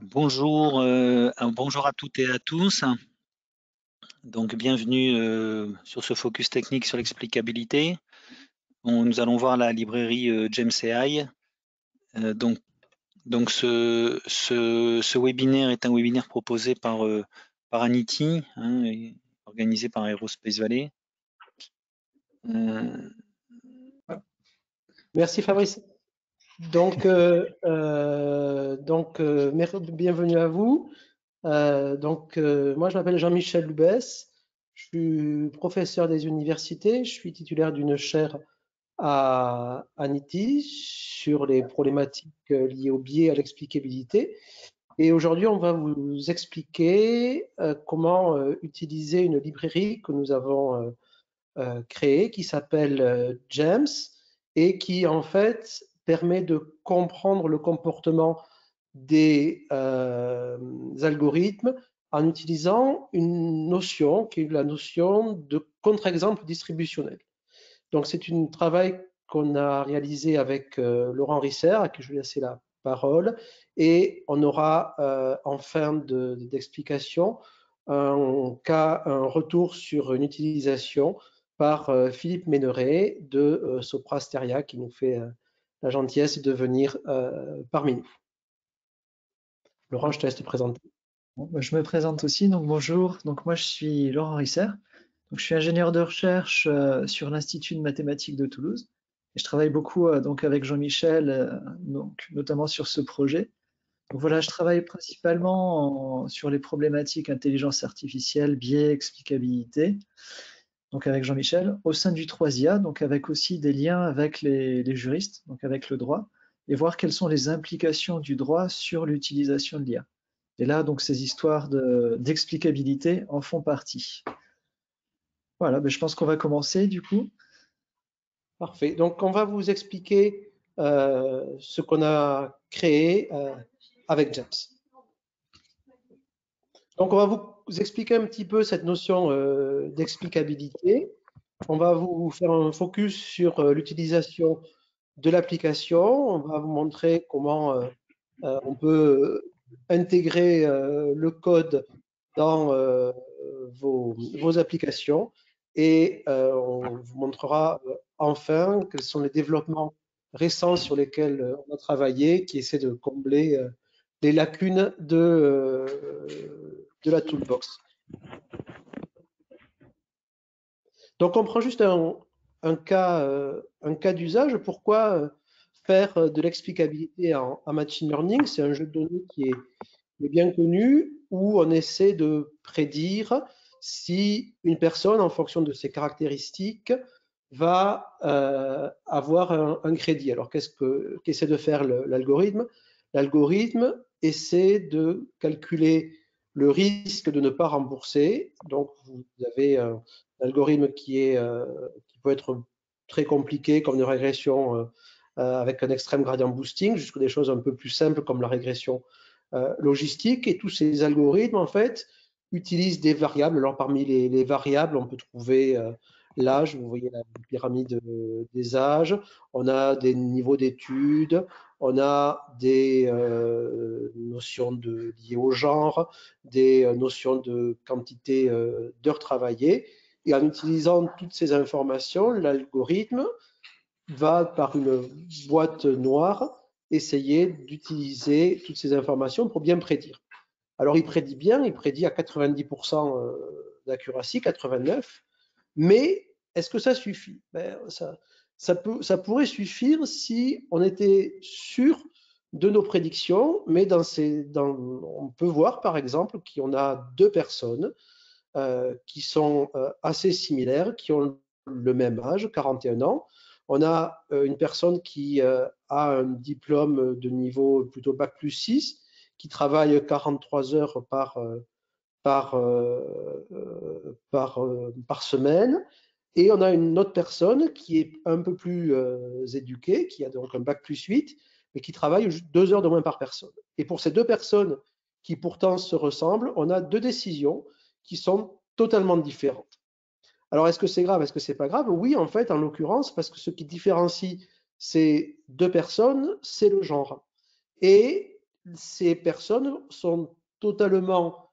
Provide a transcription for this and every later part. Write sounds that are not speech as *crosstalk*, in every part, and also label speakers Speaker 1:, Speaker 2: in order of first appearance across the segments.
Speaker 1: Bonjour, euh, bonjour à toutes et à tous. Donc, bienvenue euh, sur ce focus technique sur l'explicabilité. nous allons voir la librairie euh, James AI. donc, donc ce, ce, webinaire est un webinaire proposé par, par Anity, hein, organisé par Aerospace Valley.
Speaker 2: Merci Fabrice. Donc, euh, euh, donc euh, bienvenue à vous. donc, moi, je m'appelle Jean-Michel Lubès. Je suis professeur des universités. Je suis titulaire d'une chaire à Anity sur les problématiques liées au biais à l'explicabilité. Et aujourd'hui, on va vous expliquer comment utiliser une librairie que nous avons créée qui s'appelle James et qui en fait permet de comprendre le comportement des euh, algorithmes en utilisant une notion qui est la notion de contre-exemple distributionnel. Donc c'est un travail qu'on a réalisé avec euh, Laurent Risser, à qui je vais laisser la parole, et on aura euh, en fin d'explication un cas, un retour sur une utilisation par Philippe Méneret de Soprasteria qui nous fait la gentillesse de venir euh, parmi nous. Laurent, je te laisse te présenter.
Speaker 3: Bah, je me présente aussi, donc bonjour. Donc moi je suis Laurent Risser. Donc, je suis ingénieur de recherche euh, sur l'Institut de mathématiques de Toulouse. Et je travaille beaucoup euh, donc avec Jean-Michel, donc notamment sur ce projet. Donc voilà, je travaille principalement sur les problématiques intelligence artificielle, biais, explicabilité donc avec Jean-Michel, au sein du 3IA, donc avec aussi des liens avec les, juristes, donc avec le droit, et voir quelles sont les implications du droit sur l'utilisation de l'IA. Et là, donc ces histoires d'explicabilité en font partie. Voilà, ben, je pense qu'on va commencer du coup.
Speaker 2: Parfait. Donc on va vous expliquer euh, ce qu'on a créé euh, avec James. Donc on va vous expliquer un petit peu cette notion euh, d'explicabilité. On va vous faire un focus sur euh, l'utilisation de l'application. On va vous montrer comment euh, on peut intégrer le code dans vos, vos, applications et on vous montrera enfin quels sont les développements récents sur lesquels on a travaillé qui essaient de combler les lacunes de de la toolbox. Donc on prend juste un, cas, euh, un cas d'usage. Pourquoi euh, faire de l'explicabilité en, machine learning? C'est un jeu de données qui est, bien connu où on essaie de prédire si une personne, en fonction de ses caractéristiques, va euh, avoir un, crédit. Alors qu'est-ce qu'essaie de faire l'algorithme? L'algorithme essaie de calculer le risque de ne pas rembourser. Donc, vous avez un algorithme euh, qui peut être très compliqué, comme une régression euh, euh, avec un extrême gradient boosting, jusqu'à des choses un peu plus simples comme la régression logistique. Et tous ces algorithmes, en fait, utilisent des variables. Alors, parmi les, variables, on peut trouver l'âge, vous voyez la pyramide des âges, on a des niveaux d'études, on a des euh, notions liées au genre, des euh, notions de quantité euh, d'heures travaillées. Et en utilisant toutes ces informations, l'algorithme va, par une boîte noire, essayer d'utiliser toutes ces informations pour bien prédire. Alors, il prédit bien, il prédit à 90% d'accuracy, 89%, mais est-ce que ça suffit? Ben, ça, ça, peut, ça pourrait suffire si on était sûr de nos prédictions, mais dans ces, dans, on peut voir par exemple qu'on a deux personnes euh, qui sont euh, assez similaires, qui ont le même âge, 41 ans. On a euh, une personne qui a un diplôme de niveau plutôt Bac plus 6, qui travaille 43 heures par, par, par, par semaine, et on a une autre personne qui est un peu plus euh, éduquée, qui a donc un bac plus 8, mais qui travaille deux heures de moins par personne. Et pour ces deux personnes qui pourtant se ressemblent, on a deux décisions qui sont totalement différentes. Alors, est-ce que c'est grave Est-ce que c'est pas grave? Oui, en fait, en l'occurrence, parce que ce qui différencie ces deux personnes, c'est le genre. Et ces personnes sont totalement,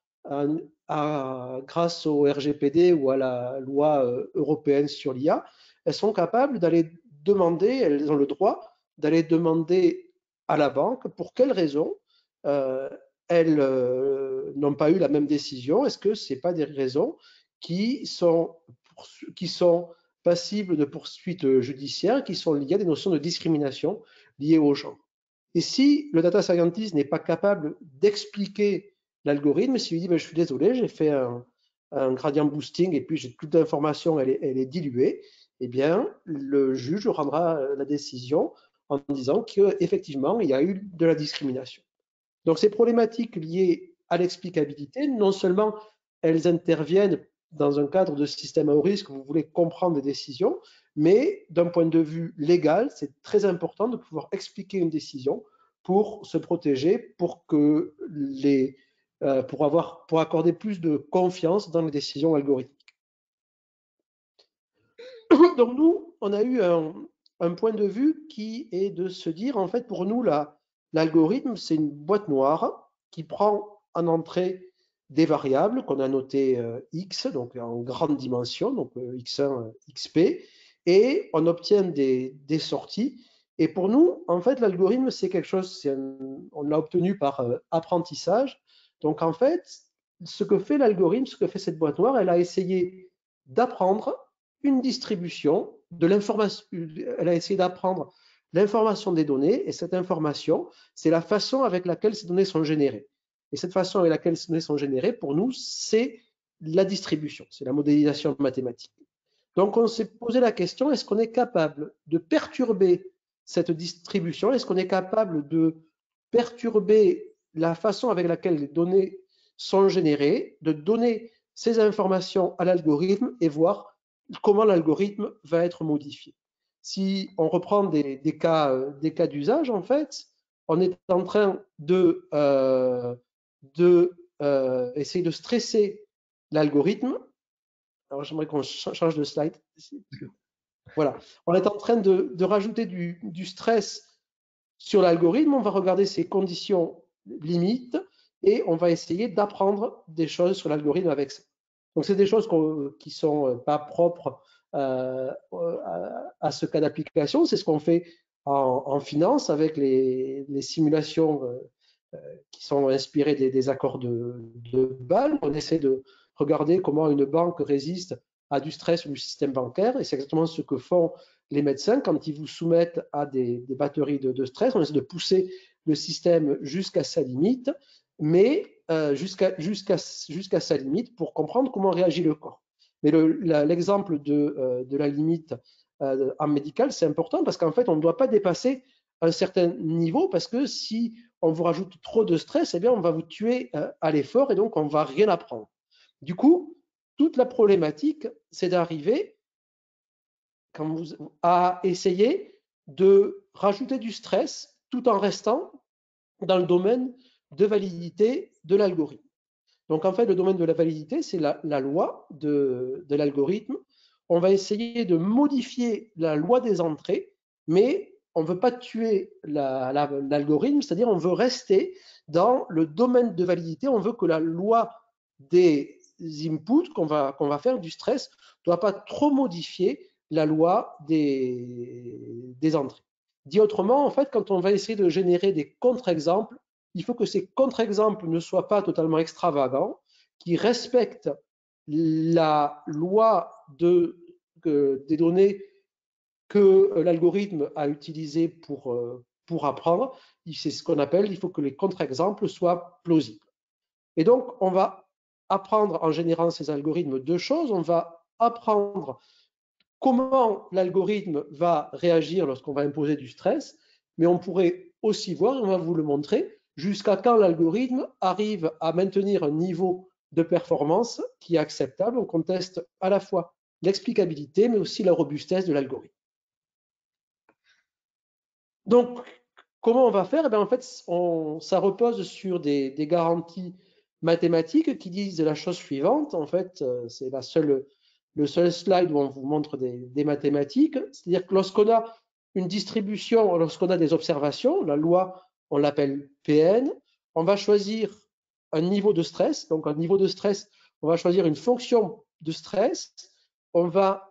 Speaker 2: grâce au RGPD ou à la loi euh, européenne sur l'IA, elles sont capables d'aller demander, elles ont le droit d'aller demander à la banque pour quelles raisons euh, elles euh, n'ont pas eu la même décision. Est-ce que ce n'est pas des raisons qui sont, qui sont passibles de poursuites judiciaires, qui sont liées à des notions de discrimination liées au genre Et si le data scientist n'est pas capable d'expliquer l'algorithme, s'il dit ben, je suis désolé, j'ai fait un, gradient boosting et puis j'ai toute l'information, elle est, diluée, eh bien, le juge rendra la décision en disant qu'effectivement, il y a eu de la discrimination. Donc, ces problématiques liées à l'explicabilité, non seulement elles interviennent dans un cadre de système à haut risque, vous voulez comprendre des décisions, mais d'un point de vue légal, c'est très important de pouvoir expliquer une décision pour se protéger, pour que les, euh, pour avoir, pour accorder plus de confiance dans les décisions algorithmiques. *coughs* Donc nous, on a eu un, point de vue qui est de se dire, en fait, pour nous, l'algorithme, c'est une boîte noire qui prend en entrée des variables qu'on a notées euh, x, donc en grande dimension, donc euh, x1, xp, et on obtient des, sorties. Et pour nous, en fait, l'algorithme, c'est quelque chose, on l'a obtenu par euh, apprentissage. Donc, en fait, ce que fait l'algorithme, ce que fait cette boîte noire, elle a essayé d'apprendre une distribution de l'information, elle a essayé d'apprendre l'information des données, et cette information, c'est la façon avec laquelle ces données sont générées. Et cette façon avec laquelle ces données sont générées, pour nous, c'est la distribution, c'est la modélisation mathématique. Donc on s'est posé la question, est-ce qu'on est capable de perturber cette distribution? Est-ce qu'on est capable de perturber la façon avec laquelle les données sont générées, de donner ces informations à l'algorithme et voir comment l'algorithme va être modifié. Si on reprend des, cas, euh, des cas d'usage, en fait, on est en train de, euh, de euh, essayer de stresser l'algorithme. Alors j'aimerais qu'on change de slide. Voilà, on est en train de, rajouter du, du, stress sur l'algorithme. On va regarder ses conditions limites et on va essayer d'apprendre des choses sur l'algorithme avec ça. Donc, c'est des choses qui sont euh, pas propres euh, à, ce cas d'application. C'est ce qu'on fait en, finance avec les, simulations euh, qui sont inspirées des, accords de, de. On essaie de regarder comment une banque résiste à du stress du système bancaire. Et c'est exactement ce que font les médecins quand ils vous soumettent à des, batteries de, stress. On essaie de pousser le système jusqu'à sa limite, mais euh, jusqu'à sa limite pour comprendre comment réagit le corps. Mais l'exemple de, euh, de, la limite euh, en médical, c'est important parce qu'en fait, on ne doit pas dépasser un certain niveau parce que si on vous rajoute trop de stress, eh bien, on va vous tuer à l'effort et donc on va rien apprendre. Du coup, toute la problématique, c'est d'arriver à essayer de rajouter du stress tout en restant dans le domaine de validité de l'algorithme. Donc en fait, le domaine de la validité, c'est la, loi de, l'algorithme. On va essayer de modifier la loi des entrées, mais on ne veut pas tuer l'algorithme, c'est-à-dire on veut rester dans le domaine de validité, on veut que la loi des inputs qu'on va, faire du stress ne doit pas trop modifier la loi des entrées. Dit autrement, en fait, quand on va essayer de générer des contre-exemples, il faut que ces contre-exemples ne soient pas totalement extravagants, qui respectent la loi de, des données que l'algorithme a utilisées pour, euh, pour apprendre. C'est ce qu'on appelle, il faut que les contre-exemples soient plausibles. Et donc, on va apprendre en générant ces algorithmes deux choses. On va apprendre comment l'algorithme va réagir lorsqu'on va imposer du stress, mais on pourrait aussi voir, on va vous le montrer, jusqu'à quand l'algorithme arrive à maintenir un niveau de performance qui est acceptable. On conteste à la fois l'explicabilité, mais aussi la robustesse de l'algorithme. Donc, comment on va faire? Eh En fait, ça repose sur des, garanties mathématiques qui disent la chose suivante. En fait, euh, c'est la seule, le seul slide où on vous montre des, mathématiques. C'est-à-dire que lorsqu'on a une distribution, lorsqu'on a des observations, la loi on l'appelle PN. on va choisir un niveau de stress. Donc, un niveau de stress, on va choisir une fonction de stress. On va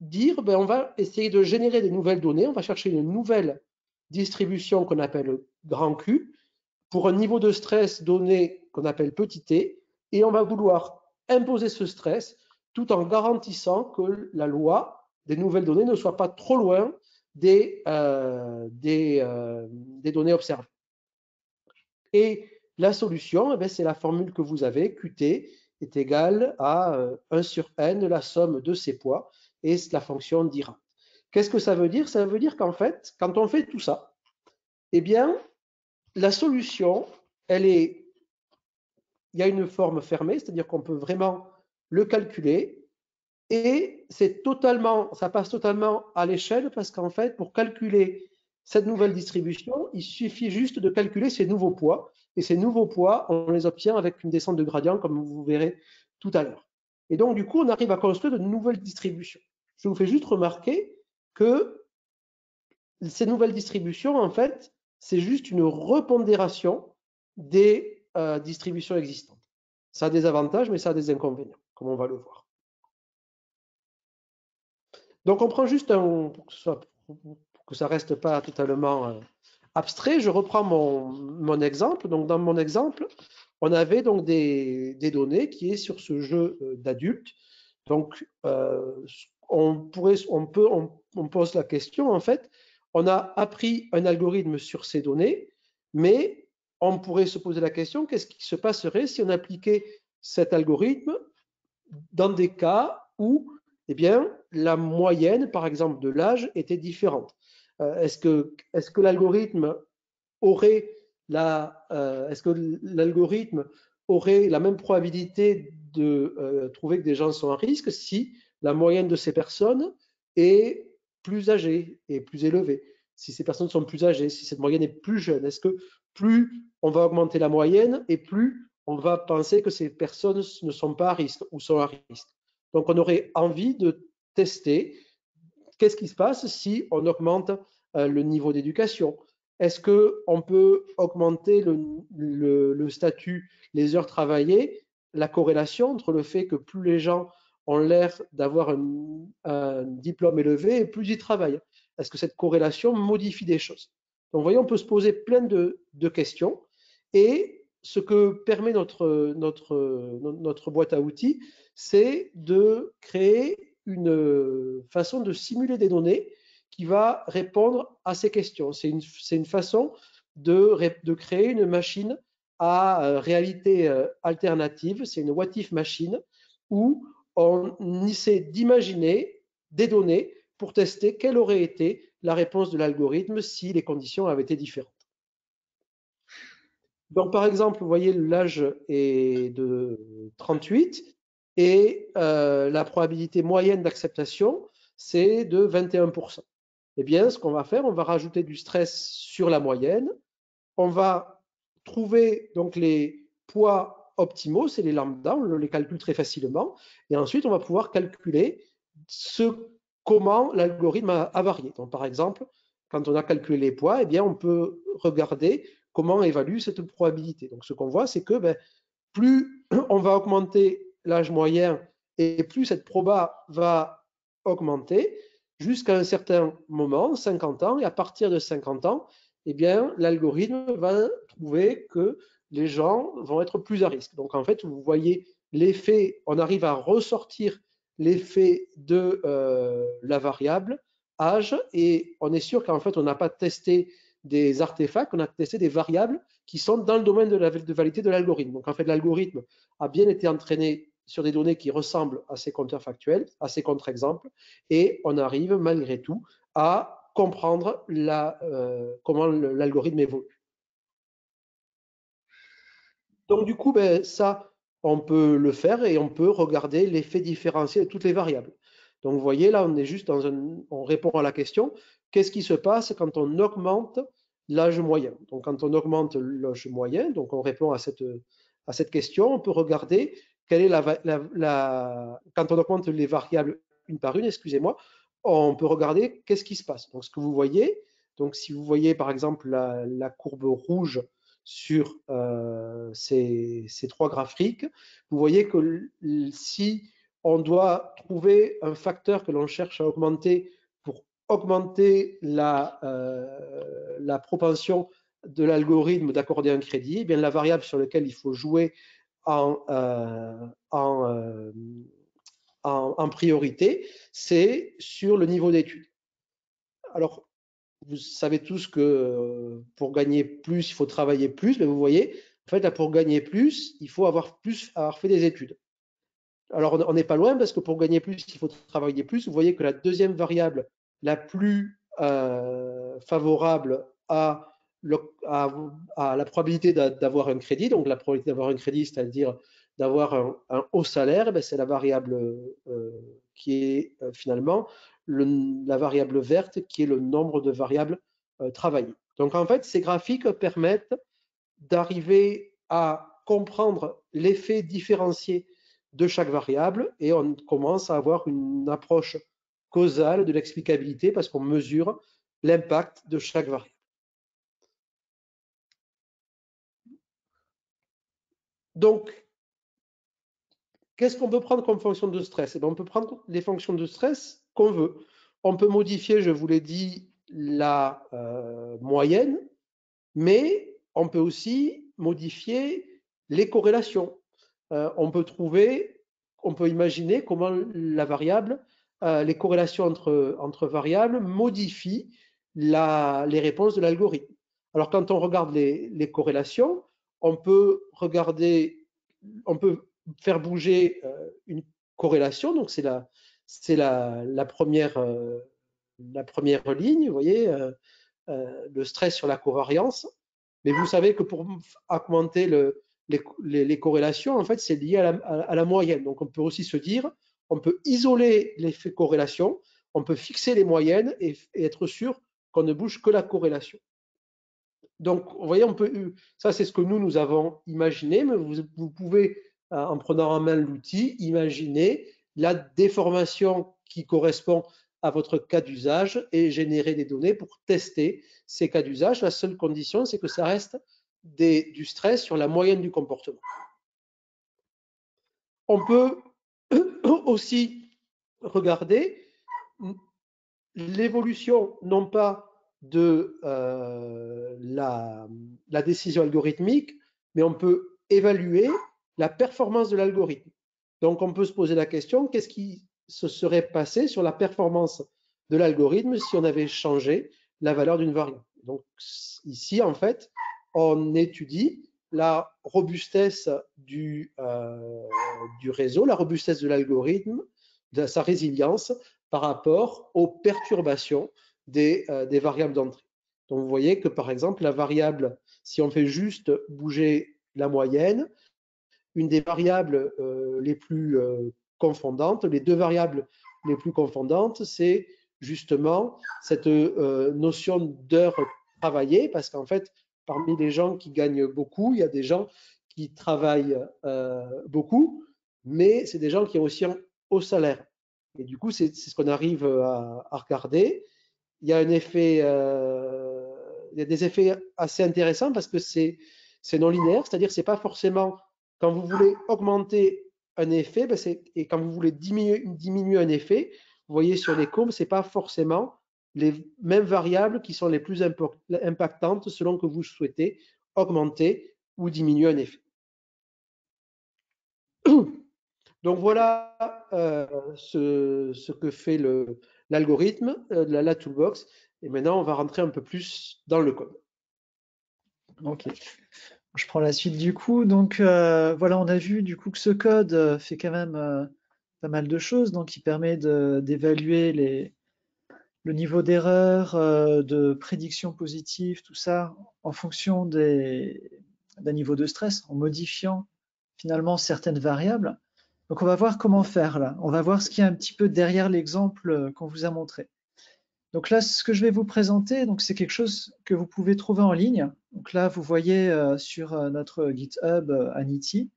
Speaker 2: dire, ben, on va essayer de générer des nouvelles données. On va chercher une nouvelle distribution qu'on appelle grand Q pour un niveau de stress donné qu'on appelle petit t. Et on va vouloir imposer ce stress tout en garantissant que la loi des nouvelles données ne soit pas trop loin des, euh, euh, des données observées. Et la solution, eh c'est la formule que vous avez, Qt est égal à 1 euh, sur n, la somme de ces poids, et la fonction dira. Qu'est-ce que ça veut dire? Ça veut dire qu'en fait, quand on fait tout ça, eh bien, la solution, elle est, il y a une forme fermée, c'est-à-dire qu'on peut vraiment le calculer, et c'est totalement, ça passe totalement à l'échelle parce qu'en fait, pour calculer cette nouvelle distribution, il suffit juste de calculer ces nouveaux poids. Et ces nouveaux poids, on les obtient avec une descente de gradient, comme vous verrez tout à l'heure. Et donc, du coup, on arrive à construire de nouvelles distributions. Je vous fais juste remarquer que ces nouvelles distributions, en fait, c'est juste une repondération des euh, distributions existantes. Ça a des avantages, mais ça a des inconvénients, comme on va le voir. Donc, on prend juste un, pour que, ça, ne reste pas totalement euh, abstrait, je reprends mon, exemple. Donc, dans mon exemple, on avait donc des, données qui est sur ce jeu euh, d'adultes. Donc, euh, on pourrait, on peut, on, pose la question en fait. On a appris un algorithme sur ces données, mais on pourrait se poser la question qu'est-ce qui se passerait si on appliquait cet algorithme dans des cas où eh bien, la moyenne, par exemple, de l'âge était différente. Euh, est-ce que, l'algorithme aurait la, euh, est-ce que l'algorithme aurait la même probabilité de euh, trouver que des gens sont à risque si la moyenne de ces personnes est plus âgée et plus élevée? Si ces personnes sont plus âgées, si cette moyenne est plus jeune, est-ce que plus on va augmenter la moyenne et plus on va penser que ces personnes ne sont pas à risque ou sont à risque donc, on aurait envie de tester qu'est-ce qui se passe si on augmente euh, le niveau d'éducation. Est-ce qu'on peut augmenter le, statut, les heures travaillées, la corrélation entre le fait que plus les gens ont l'air d'avoir un, diplôme élevé et plus ils travaillent? Est-ce que cette corrélation modifie des choses? Donc, vous voyez, on peut se poser plein de, de questions. Et ce que permet notre, boîte à outils, c'est de créer une façon de simuler des données qui va répondre à ces questions. C'est une, une, façon de, de, créer une machine à euh, réalité euh, alternative, c'est une what if machine où on essaie d'imaginer des données pour tester quelle aurait été la réponse de l'algorithme si les conditions avaient été différentes. Donc, par exemple, vous voyez, l'âge est de 38 et euh, la probabilité moyenne d'acceptation, c'est de 21%. Eh bien, ce qu'on va faire, on va rajouter du stress sur la moyenne. On va trouver donc les poids optimaux, c'est les lambda, on les calcule très facilement. Et ensuite, on va pouvoir calculer ce, comment l'algorithme a, varié. Donc, par exemple, quand on a calculé les poids, eh bien, on peut regarder comment évalue cette probabilité. Donc, ce qu'on voit, c'est que ben, plus *clears throat* on va augmenter l'âge moyen et plus cette proba va augmenter jusqu'à un certain moment, 50 ans, et à partir de 50 ans, eh bien, l'algorithme va trouver que les gens vont être plus à risque. Donc, en fait, vous voyez l'effet, on arrive à ressortir l'effet de euh, la variable âge, et on est sûr qu'en fait, on n'a pas testé des artefacts, on a testé des variables qui sont dans le domaine de la validité de l'algorithme. Donc, en fait, l'algorithme a bien été entraîné sur des données qui ressemblent à ces compteurs factuels, à ces contre-exemples, et on arrive malgré tout à comprendre euh, comment l'algorithme évolue. Donc du coup, ben, ça, on peut le faire et on peut regarder l'effet différentiel de toutes les variables. Donc vous voyez, là, on est juste dans un, on répond à la question, qu'est-ce qui se passe quand on augmente l'âge moyen? Donc quand on augmente l'âge moyen, donc on répond à cette, à cette question, on peut regarder est la, quand on augmente les variables une par une, excusez-moi, on peut regarder qu'est-ce qui se passe. Donc, ce que vous voyez, donc si vous voyez par exemple la, courbe rouge sur ces, ces, trois graphiques, vous voyez que si on doit trouver un facteur que l'on cherche à augmenter augmenter la, la propension de l'algorithme d'accorder un crédit, eh bien la variable sur laquelle il faut jouer en, en, en, priorité, c'est sur le niveau d'études. Alors, vous savez tous que euh, pour gagner plus, il faut travailler plus, mais vous voyez, en fait, là, pour gagner plus, il faut avoir plus, avoir fait des études. Alors, on n'est pas loin parce que pour gagner plus, il faut travailler plus. Vous voyez que la deuxième variable la plus euh, favorable à, la probabilité d'avoir un crédit, donc la probabilité d'avoir un crédit, c'est-à-dire d'avoir un, haut salaire, ben, c'est la variable euh, qui est euh, finalement la variable verte, qui est le nombre de variables travaillées. Donc en fait, ces graphiques permettent d'arriver à comprendre l'effet différencié de chaque variable et on commence à avoir une approche de l'explicabilité parce qu'on mesure l'impact de chaque variable. Donc, Qu'est-ce qu'on peut prendre comme fonction de stress? Eh bien, On peut prendre les fonctions de stress qu'on veut. On peut modifier, je vous l'ai dit, la euh, moyenne, mais on peut aussi modifier les corrélations. Euh, on peut trouver, on peut imaginer comment la variable, euh, les corrélations entre, variables modifient les réponses de l'algorithme. Alors quand on regarde les, corrélations, on peut regarder, on peut faire bouger euh, une corrélation. Donc, c'est la, euh, la première ligne, vous voyez, le stress sur la covariance. Mais vous savez que pour augmenter le, les, corrélations, en fait, c'est lié à la, moyenne. Donc, on peut aussi se dire, on peut isoler l'effet corrélation, on peut fixer les moyennes et, être sûr qu'on ne bouge que la corrélation. Donc, vous voyez, on peut, ça c'est ce que nous, nous avons imaginé, mais vous, pouvez euh, en prenant en main l'outil, imaginez la déformation qui correspond à votre cas d'usage et générer des données pour tester ces cas d'usage. La seule condition, c'est que ça reste du stress sur la moyenne du comportement. On peut aussi regarder l'évolution non pas de euh, la, la, décision algorithmique, mais on peut évaluer la performance de l'algorithme. Donc, on peut se poser la question, qu'est-ce qui se serait passé sur la performance de l'algorithme si on avait changé la valeur d'une variable? Donc, ici, en fait, on étudie la robustesse du, euh, du réseau, la robustesse de l'algorithme, de sa résilience par rapport aux perturbations des, euh, des variables d'entrée. Donc, vous voyez que, par exemple, la variable, si on fait juste bouger la moyenne, une des variables euh, les plus confondantes, les deux variables les plus confondantes, c'est justement cette notion d'heure travaillée, parce qu'en fait, parmi les gens qui gagnent beaucoup, il y a des gens qui travaillent beaucoup, mais c'est des gens qui ont aussi un haut salaire. Et du coup, c'est ce qu'on arrive à, regarder. Il y a un effet, il y a des effets assez intéressants parce que c'est non linéaire, c'est-à-dire c'est pas forcément quand vous voulez augmenter un effet, ben et quand vous voulez diminuer, diminuer un effet, vous voyez sur les courbes, ce n'est pas forcément les mêmes variables qui sont les plus impactantes selon que vous souhaitez augmenter ou diminuer un effet. *clears throat* Donc voilà euh, ce, que fait l'algorithme, euh, la, toolbox. Et maintenant, on va rentrer un peu plus dans le code.
Speaker 3: Ok. Je prends la suite du coup. Donc euh, voilà, on a vu du coup que ce code euh, fait quand même pas mal de choses. Donc il permet d'évaluer le niveau d'erreur, de prédiction positive, tout ça en fonction d'un niveau de stress, en modifiant finalement certaines variables. Donc on va voir comment faire là. On va voir ce qu'il y a un petit peu derrière l'exemple qu'on vous a montré. Donc là, ce que je vais vous présenter, donc c'est quelque chose que vous pouvez trouver en ligne. Donc là, vous voyez euh, sur euh, notre GitHub euh, Anity,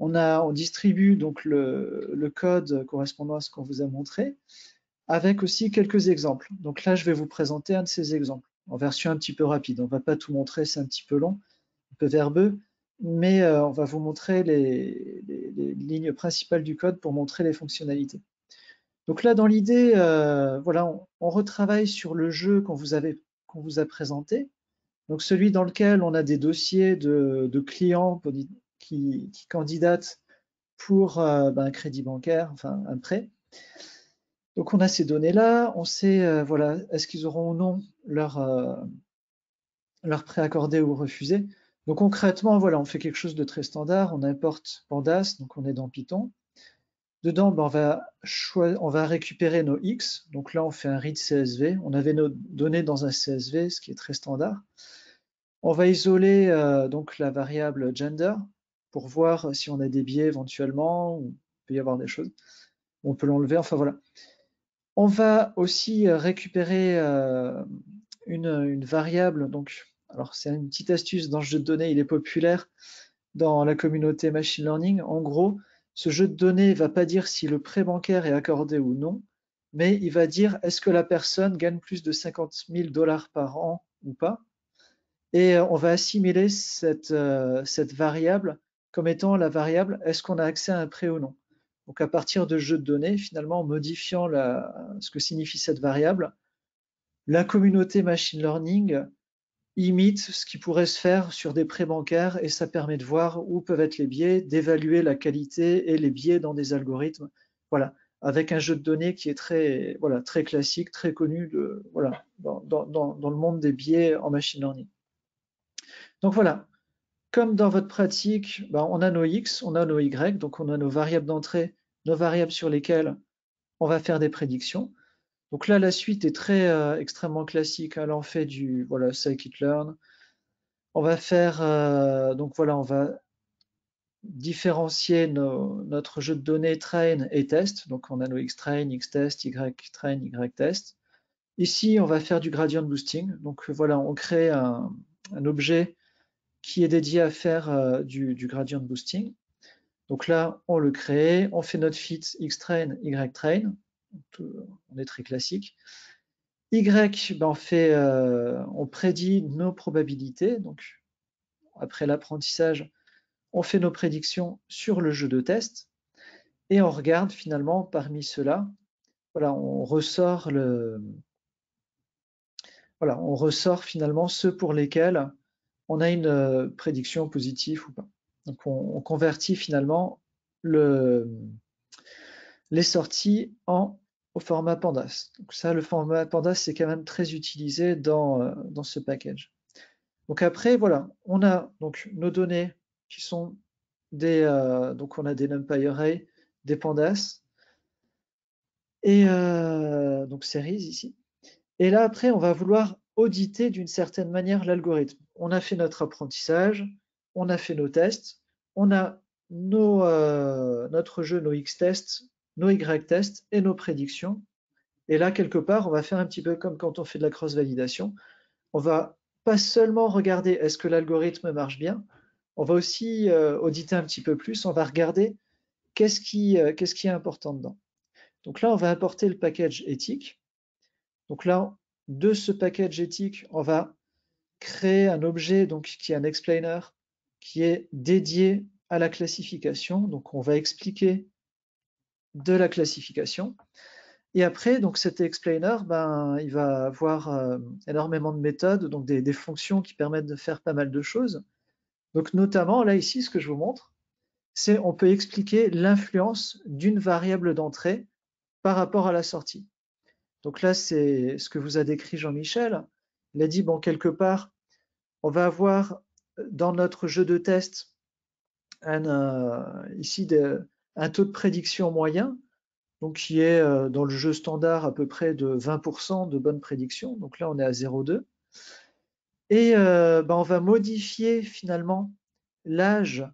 Speaker 3: on, a, on distribue donc le code correspondant à ce qu'on vous a montré, avec aussi quelques exemples. Donc là, je vais vous présenter un de ces exemples en version un petit peu rapide. On ne va pas tout montrer, c'est un petit peu long. peu verbeux, mais on va vous montrer les, lignes principales du code pour montrer les fonctionnalités. Donc là, dans l'idée, voilà, on, retravaille sur le jeu qu'on vous, a présenté. Donc celui dans lequel on a des dossiers de, clients qui, candidatent pour ben, un crédit bancaire, enfin un prêt. Donc on a ces données-là, on sait, euh, voilà, est-ce qu'ils auront ou non leur, euh, leur prêt accordé ou refusé. Donc concrètement, voilà, on fait quelque chose de très standard, on importe Pandas, donc on est dans Python. Dedans, ben, on, va récupérer nos X, donc là on fait un read CSV, on avait nos données dans un CSV, ce qui est très standard. On va isoler euh, donc la variable gender pour voir si on a des biais éventuellement, il peut y avoir des choses. On peut l'enlever, enfin voilà. On va aussi euh, récupérer euh, une, variable. Donc, alors c'est une petite astuce dans ce jeu de données, il est populaire dans la communauté machine learning. En gros, ce jeu de données ne va pas dire si le prêt bancaire est accordé ou non, mais il va dire est-ce que la personne gagne plus de 50 000 dollars par an ou pas. Et euh, on va assimiler cette variable comme étant la variable est-ce qu'on a accès à un prêt ou non. Donc à partir de jeux de données, finalement, en modifiant ce que signifie cette variable, la communauté machine learning imite ce qui pourrait se faire sur des prêts bancaires et ça permet de voir où peuvent être les biais, d'évaluer la qualité et les biais dans des algorithmes. Voilà, avec un jeu de données qui est très, voilà, très classique, très connu de, voilà, dans, le monde des biais en machine learning. Donc voilà, comme dans votre pratique, ben, on a nos x, on a nos y, donc on a nos variables d'entrée nos variables sur lesquelles on va faire des prédictions. Donc là, la suite est très euh, extrêmement classique. Hein. On fait du voilà, scikit-learn. On va faire, euh, donc voilà, on va différencier notre jeu de données train et test. Donc on a nos x-train, x-test, y-train, y-test. Ici, on va faire du gradient boosting. Donc voilà, on crée un, objet qui est dédié à faire euh, du, gradient boosting. Donc là, on le crée, on fait notre fit xtrain, ytrain. On est très classique. Y, ben euh, on prédit nos probabilités. Donc, après l'apprentissage, on fait nos prédictions sur le jeu de test. Et on regarde finalement parmi ceux-là, voilà, on ressort le, voilà, on ressort finalement ceux pour lesquels on a une euh, prédiction positive ou pas. Donc on, convertit finalement les sorties en, au format Pandas. Donc ça, le format Pandas, c'est quand même très utilisé dans, euh, ce package. Donc après, voilà, on a donc nos données qui sont des, euh, donc on a des NumPy array, des pandas, et euh, donc series ici. Et là, après, on va vouloir auditer d'une certaine manière l'algorithme. On a fait notre apprentissage, on a fait nos tests, on a euh, notre jeu, nos X-tests, nos Y-tests et nos prédictions. Et là, quelque part, on va faire un petit peu comme quand on fait de la cross-validation. On va pas seulement regarder est-ce que l'algorithme marche bien, on va aussi euh, auditer un petit peu plus, on va regarder qu'est-ce qui, euh, qu'est-ce qui est important dedans. Donc là, on va importer le package éthique. Donc là, de ce package éthique, on va créer un objet donc, qui est un explainer qui est dédié à la classification. Donc, on va expliquer de la classification. Et après, donc cet explainer, ben, il va avoir euh, énormément de méthodes, donc des, fonctions qui permettent de faire pas mal de choses. Donc, notamment, là, ici, ce que je vous montre, c'est on peut expliquer l'influence d'une variable d'entrée par rapport à la sortie. Donc là, c'est ce que vous a décrit Jean-Michel. Il a dit, bon, quelque part, on va avoir dans notre jeu de test un, euh, ici un taux de prédiction moyen, donc qui est euh, dans le jeu standard à peu près de 20% de bonnes prédictions. Donc là, on est à 0,2. Et euh, ben, on va modifier finalement l'âge.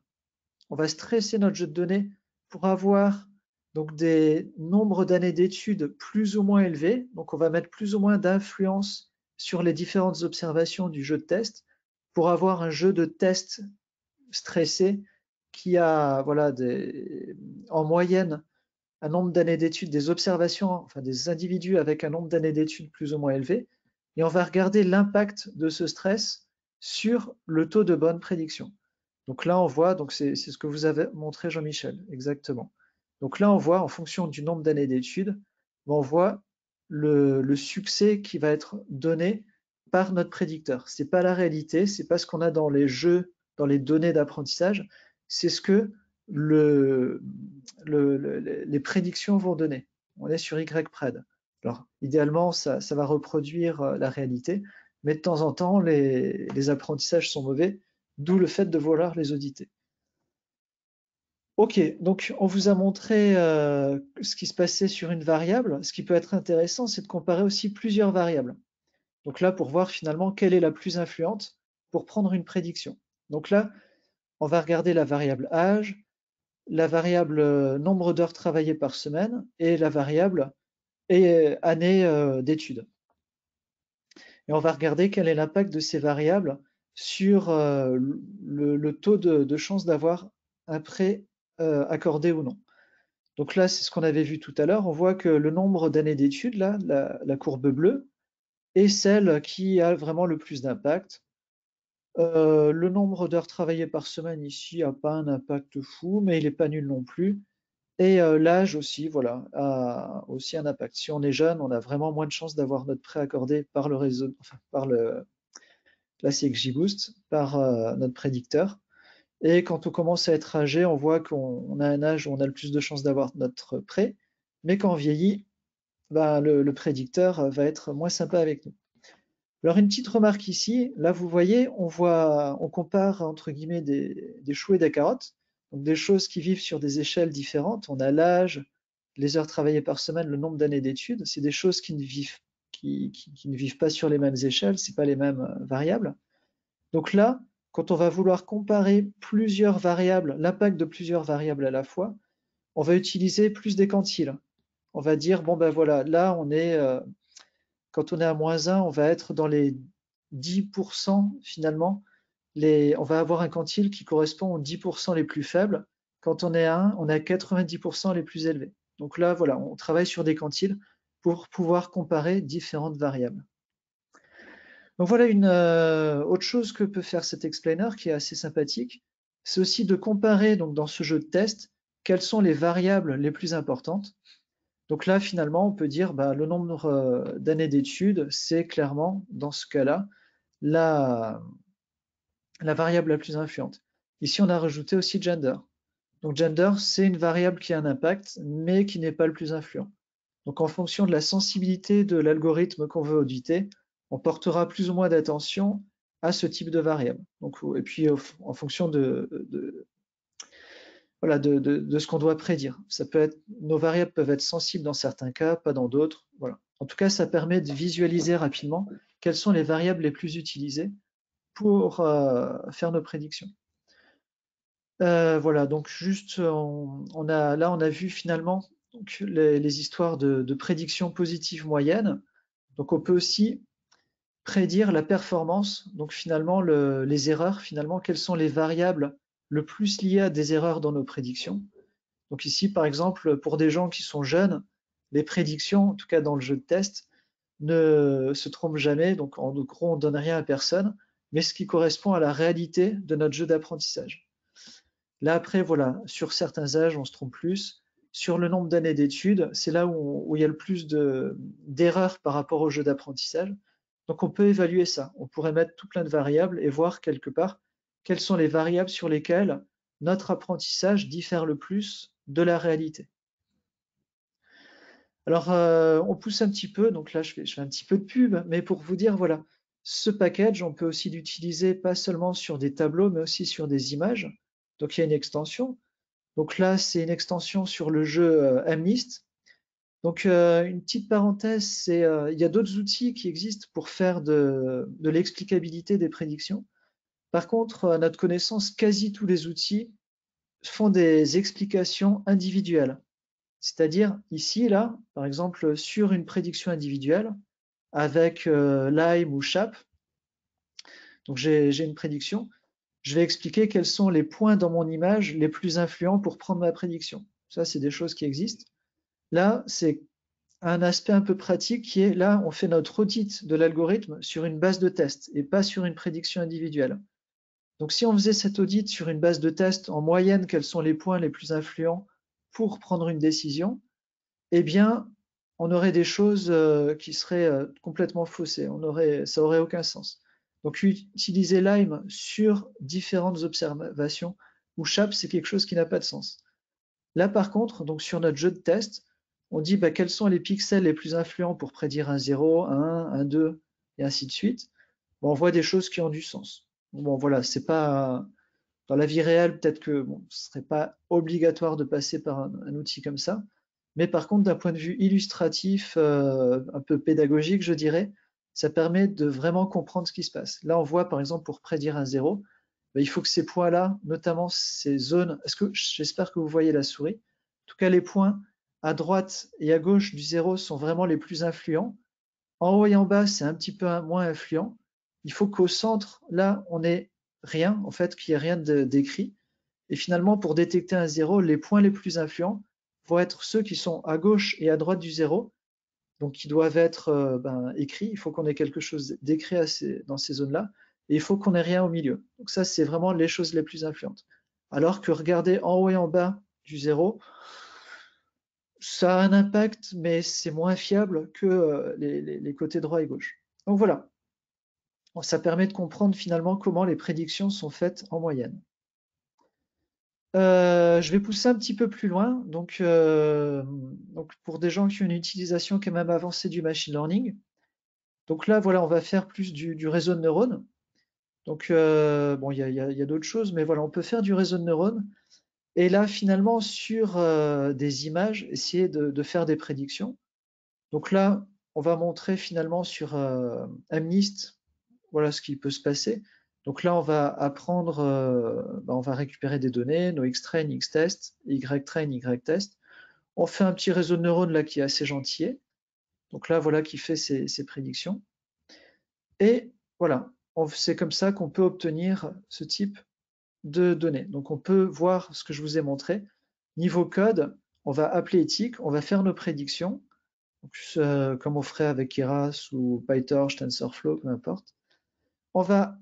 Speaker 3: On va stresser notre jeu de données pour avoir donc des nombres d'années d'études plus ou moins élevés. Donc on va mettre plus ou moins d'influence sur les différentes observations du jeu de test pour avoir un jeu de test stressé qui a voilà, en moyenne un nombre d'années d'études, des observations, enfin des individus avec un nombre d'années d'études plus ou moins élevé. Et on va regarder l'impact de ce stress sur le taux de bonne prédiction. Donc là, on voit, donc c'est ce que vous avez montré Jean-Michel, exactement. Donc là, on voit en fonction du nombre d'années d'études, on voit le, succès qui va être donné par notre prédicteur. C'est pas la réalité, c'est pas ce qu'on a dans les jeux, dans les données d'apprentissage, c'est ce que le, les prédictions vont donner. On est sur YPRED. Alors, idéalement, ça, va reproduire euh, la réalité, mais de temps en temps, les, les apprentissages sont mauvais, d'où le fait de vouloir les auditer. Ok, donc on vous a montré euh, ce qui se passait sur une variable. Ce qui peut être intéressant, c'est de comparer aussi plusieurs variables. Donc là, pour voir finalement quelle est la plus influente pour prendre une prédiction. Donc là, on va regarder la variable âge, la variable euh, nombre d'heures travaillées par semaine et la variable euh, année d'études. Et on va regarder quel est l'impact de ces variables sur le, taux de, chance d'avoir un prêt euh, accordé ou non. Donc là, c'est ce qu'on avait vu tout à l'heure. On voit que le nombre d'années d'études, là, la, courbe bleue, est celle qui a vraiment le plus d'impact. Euh, le nombre d'heures travaillées par semaine ici n'a pas un impact fou, mais il n'est pas nul non plus. Et euh, l'âge aussi, voilà, a aussi un impact. Si on est jeune, on a vraiment moins de chances d'avoir notre prêt accordé par le réseau, enfin, par le, la CXJ Boost, par notre prédicteur. Et quand on commence à être âgé, on voit qu'on a un âge où on a le plus de chances d'avoir notre prêt, mais quand on vieillit, bah, le, prédicteur va être moins sympa avec nous. Alors une petite remarque ici, là vous voyez, on compare entre guillemets des, choux et des carottes, donc des choses qui vivent sur des échelles différentes. On a l'âge, les heures travaillées par semaine, le nombre d'années d'études, c'est des choses qui ne vivent qui, ne vivent pas sur les mêmes échelles, c'est pas les mêmes euh, variables. Donc là, quand on va vouloir comparer plusieurs variables, l'impact de plusieurs variables à la fois, on va utiliser plus des quantiles. On va dire, bon ben voilà, là on est, euh, quand on est à moins 1, on va être dans les 10% finalement. On va avoir un quantile qui correspond aux 10% les plus faibles. Quand on est à 1, on a 90% les plus élevés. Donc là, voilà, on travaille sur des quantiles pour pouvoir comparer différentes variables. Donc voilà une euh, autre chose que peut faire cet explainer qui est assez sympathique, c'est aussi de comparer donc dans ce jeu de test quelles sont les variables les plus importantes. Donc là finalement on peut dire bah, le nombre euh, d'années d'études c'est clairement dans ce cas-là la, variable la plus influente. Ici on a rajouté aussi gender. Donc gender c'est une variable qui a un impact mais qui n'est pas le plus influent. Donc en fonction de la sensibilité de l'algorithme qu'on veut auditer, on portera plus ou moins d'attention à ce type de variable. Donc, et puis en fonction de, voilà, de, ce qu'on doit prédire. Ça peut être, nos variables peuvent être sensibles dans certains cas, pas dans d'autres. Voilà. En tout cas, ça permet de visualiser rapidement quelles sont les variables les plus utilisées pour euh, faire nos prédictions. Euh, voilà, donc juste, on, a, là, on a vu finalement donc, les, les histoires de, de prédictions positives moyennes. Donc, on peut aussi prédire la performance, donc finalement les erreurs, finalement quelles sont les variables le plus liées à des erreurs dans nos prédictions. Donc ici, par exemple, pour des gens qui sont jeunes, les prédictions, en tout cas dans le jeu de test, ne se trompent jamais. Donc en gros, on donne rien à personne, mais ce qui correspond à la réalité de notre jeu d'apprentissage. Là après, voilà, sur certains âges, on se trompe plus. Sur le nombre d'années d'études, c'est là où, il y a le plus d'erreurs par rapport au jeu d'apprentissage. Donc on peut évaluer ça. On pourrait mettre tout plein de variables et voir quelque part quelles sont les variables sur lesquelles notre apprentissage diffère le plus de la réalité. Alors, euh, on pousse un petit peu, donc là, je fais, un petit peu de pub, mais pour vous dire, voilà, ce package, on peut aussi l'utiliser pas seulement sur des tableaux, mais aussi sur des images. Donc, il y a une extension. Donc là, c'est une extension sur le jeu euh, Amnist. Donc, euh, une petite parenthèse, euh, il y a d'autres outils qui existent pour faire de, l'explicabilité des prédictions. Par contre, à notre connaissance, quasi tous les outils font des explications individuelles. C'est-à-dire ici, là, par exemple, sur une prédiction individuelle, avec euh, Lime ou Chap, donc j'ai une prédiction, je vais expliquer quels sont les points dans mon image les plus influents pour prendre ma prédiction. Ça, c'est des choses qui existent. Là, c'est un aspect un peu pratique qui est là, on fait notre audit de l'algorithme sur une base de test et pas sur une prédiction individuelle. Donc si on faisait cet audit sur une base de test, en moyenne, quels sont les points les plus influents pour prendre une décision, eh bien, on aurait des choses euh, qui seraient euh, complètement faussées. On aurait, ça aurait aucun sens. Donc utiliser Lime sur différentes observations ou CHAP, c'est quelque chose qui n'a pas de sens. Là, par contre, donc sur notre jeu de test, on dit bah, quels sont les pixels les plus influents pour prédire un 0, un 1, un 2, et ainsi de suite. on voit des choses qui ont du sens. Bon, voilà, c'est pas dans la vie réelle, peut-être que bon, ce serait pas obligatoire de passer par un, outil comme ça, mais par contre, d'un point de vue illustratif, euh, un peu pédagogique, je dirais, ça permet de vraiment comprendre ce qui se passe. Là, on voit par exemple pour prédire un 0, bah, il faut que ces points-là, notamment ces zones, est-ce que j'espère que vous voyez la souris, en tout cas les points à droite et à gauche du 0 sont vraiment les plus influents. En haut et en bas, c'est un petit peu moins influent. Il faut qu'au centre, là, on ait rien, en fait, qu'il n'y ait rien d'écrit. Et finalement, pour détecter un 0, les points les plus influents vont être ceux qui sont à gauche et à droite du 0, donc qui doivent être euh, ben, écrits. Il faut qu'on ait quelque chose d'écrit dans ces zones-là, et il faut qu'on ait rien au milieu. Donc ça, c'est vraiment les choses les plus influentes. Alors que regarder en haut et en bas du 0, ça a un impact, mais c'est moins fiable que euh, les, côtés droit et gauche. Donc voilà, ça permet de comprendre finalement comment les prédictions sont faites en moyenne. Euh, je vais pousser un petit peu plus loin. Donc, euh, donc, pour des gens qui ont une utilisation quand même avancée du machine learning. Donc là, voilà, on va faire plus du, réseau de neurones. Donc, bon, il y a, d'autres choses, mais voilà, on peut faire du réseau de neurones. Et là, finalement, sur euh, des images, essayer de, faire des prédictions. Donc là, on va montrer finalement sur euh, Amnist, voilà ce qui peut se passer. Donc là, on va apprendre, euh, bah, on va récupérer des données, nos X-train, X-test, Y-train, Y-test. On fait un petit réseau de neurones là qui est assez gentil. Donc là, voilà qui fait ces prédictions. Et voilà, c'est comme ça qu'on peut obtenir ce type de données. Donc on peut voir ce que je vous ai montré. Niveau code, on va appeler éthique, on va faire nos prédictions, euh, comme on ferait avec Keras ou PyTorch, TensorFlow, peu importe. On va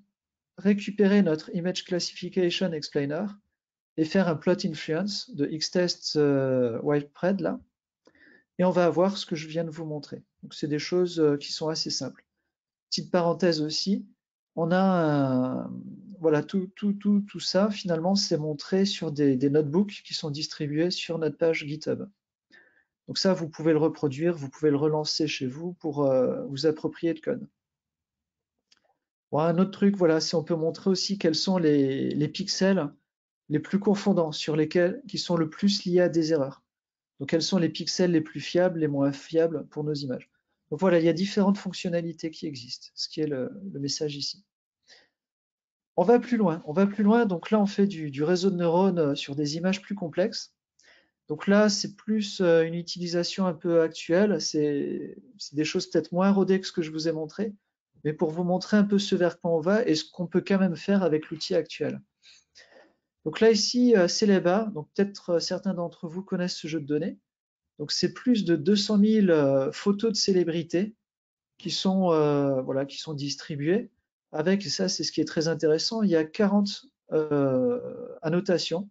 Speaker 3: récupérer notre Image Classification Explainer et faire un plot influence de xtest euh, là. Et on va avoir ce que je viens de vous montrer. Donc c'est des choses euh, qui sont assez simples. Petite parenthèse aussi, on a voilà tout, tout, tout, tout ça finalement c'est montré sur des, notebooks qui sont distribués sur notre page GitHub. Donc ça vous pouvez le reproduire, vous pouvez le relancer chez vous pour euh, vous approprier le code. Un autre truc, voilà, si on peut montrer aussi quels sont les, pixels les plus confondants, sur lesquels qui sont le plus liés à des erreurs. Donc quels sont les pixels les plus fiables, les moins fiables pour nos images. Voilà, il y a différentes fonctionnalités qui existent, ce qui est le, message ici. On va plus loin, on va plus loin, donc là on fait du, réseau de neurones euh, sur des images plus complexes. Donc là, c'est plus euh, une utilisation un peu actuelle, c'est des choses peut-être moins rodées que ce que je vous ai montré, mais pour vous montrer un peu ce vers quoi on va et ce qu'on peut quand même faire avec l'outil actuel. Donc là ici, euh, c'est les donc peut-être certains d'entre vous connaissent ce jeu de données. Donc c'est plus de 200 000 euh, photos de célébrités qui sont, euh, voilà, qui sont distribuées. Avec, ça c'est ce qui est très intéressant, il y a 40 euh, annotations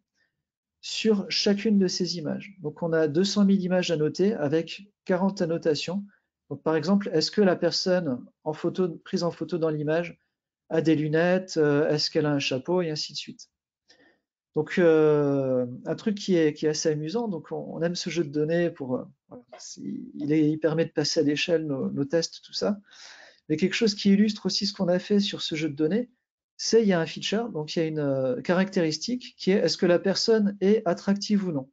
Speaker 3: sur chacune de ces images. Donc on a 200 000 images annotées avec 40 annotations. Par exemple, est-ce que la personne prise en photo dans l'image a des lunettes, est-ce qu'elle a un chapeau et ainsi de suite. Donc, euh, un truc qui est, assez amusant, donc on, aime ce jeu de données pour, euh, il, permet de passer à l'échelle nos, tests, tout ça. Mais quelque chose qui illustre aussi ce qu'on a fait sur ce jeu de données, c'est il y a un feature, donc il y a une euh, caractéristique qui est est-ce que la personne est attractive ou non.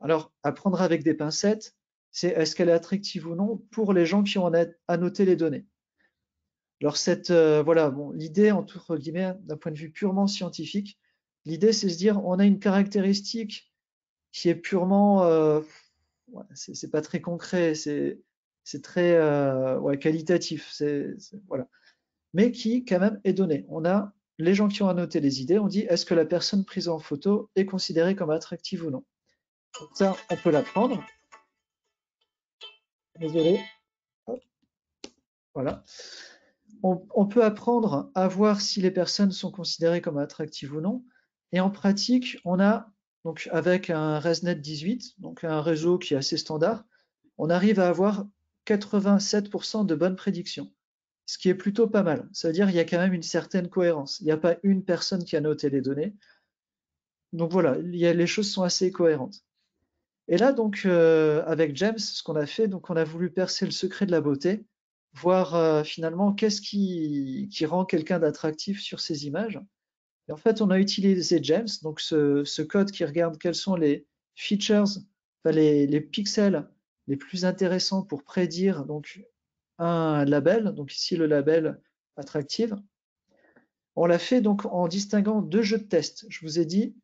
Speaker 3: Alors, à prendre avec des pincettes, c'est est-ce qu'elle est attractive ou non pour les gens qui ont annoté les données. Alors cette, voilà, bon, l'idée entre guillemets, d'un point de vue purement scientifique, L'idée, c'est se dire, on a une caractéristique qui est purement, euh, c'est pas très concret, c'est très euh, ouais, qualitatif, c'est voilà, mais qui quand même est donné. On a les gens qui ont annoté les idées, on dit est-ce que la personne prise en photo est considérée comme attractive ou non? ça, on peut l'apprendre. Désolé. Voilà. On, peut apprendre à voir si les personnes sont considérées comme attractives ou non. Et en pratique, on a, donc avec un ResNet 18, donc un réseau qui est assez standard, on arrive à avoir 87% de bonnes prédictions, ce qui est plutôt pas mal. Ça veut dire qu'il y a quand même une certaine cohérence. Il n'y a pas une personne qui a noté les données. Donc voilà, les choses sont assez cohérentes. Et là, donc, euh, avec James, ce qu'on a fait, donc, on a voulu percer le secret de la beauté, voir euh, finalement qu'est-ce qui, rend quelqu'un d'attractif sur ces images. Et en fait, on a utilisé James, donc ce, code qui regarde quels sont les features, les, pixels les plus intéressants pour prédire donc un label, donc ici le label attractive. On l'a fait donc en distinguant deux jeux de test. Je vous ai dit,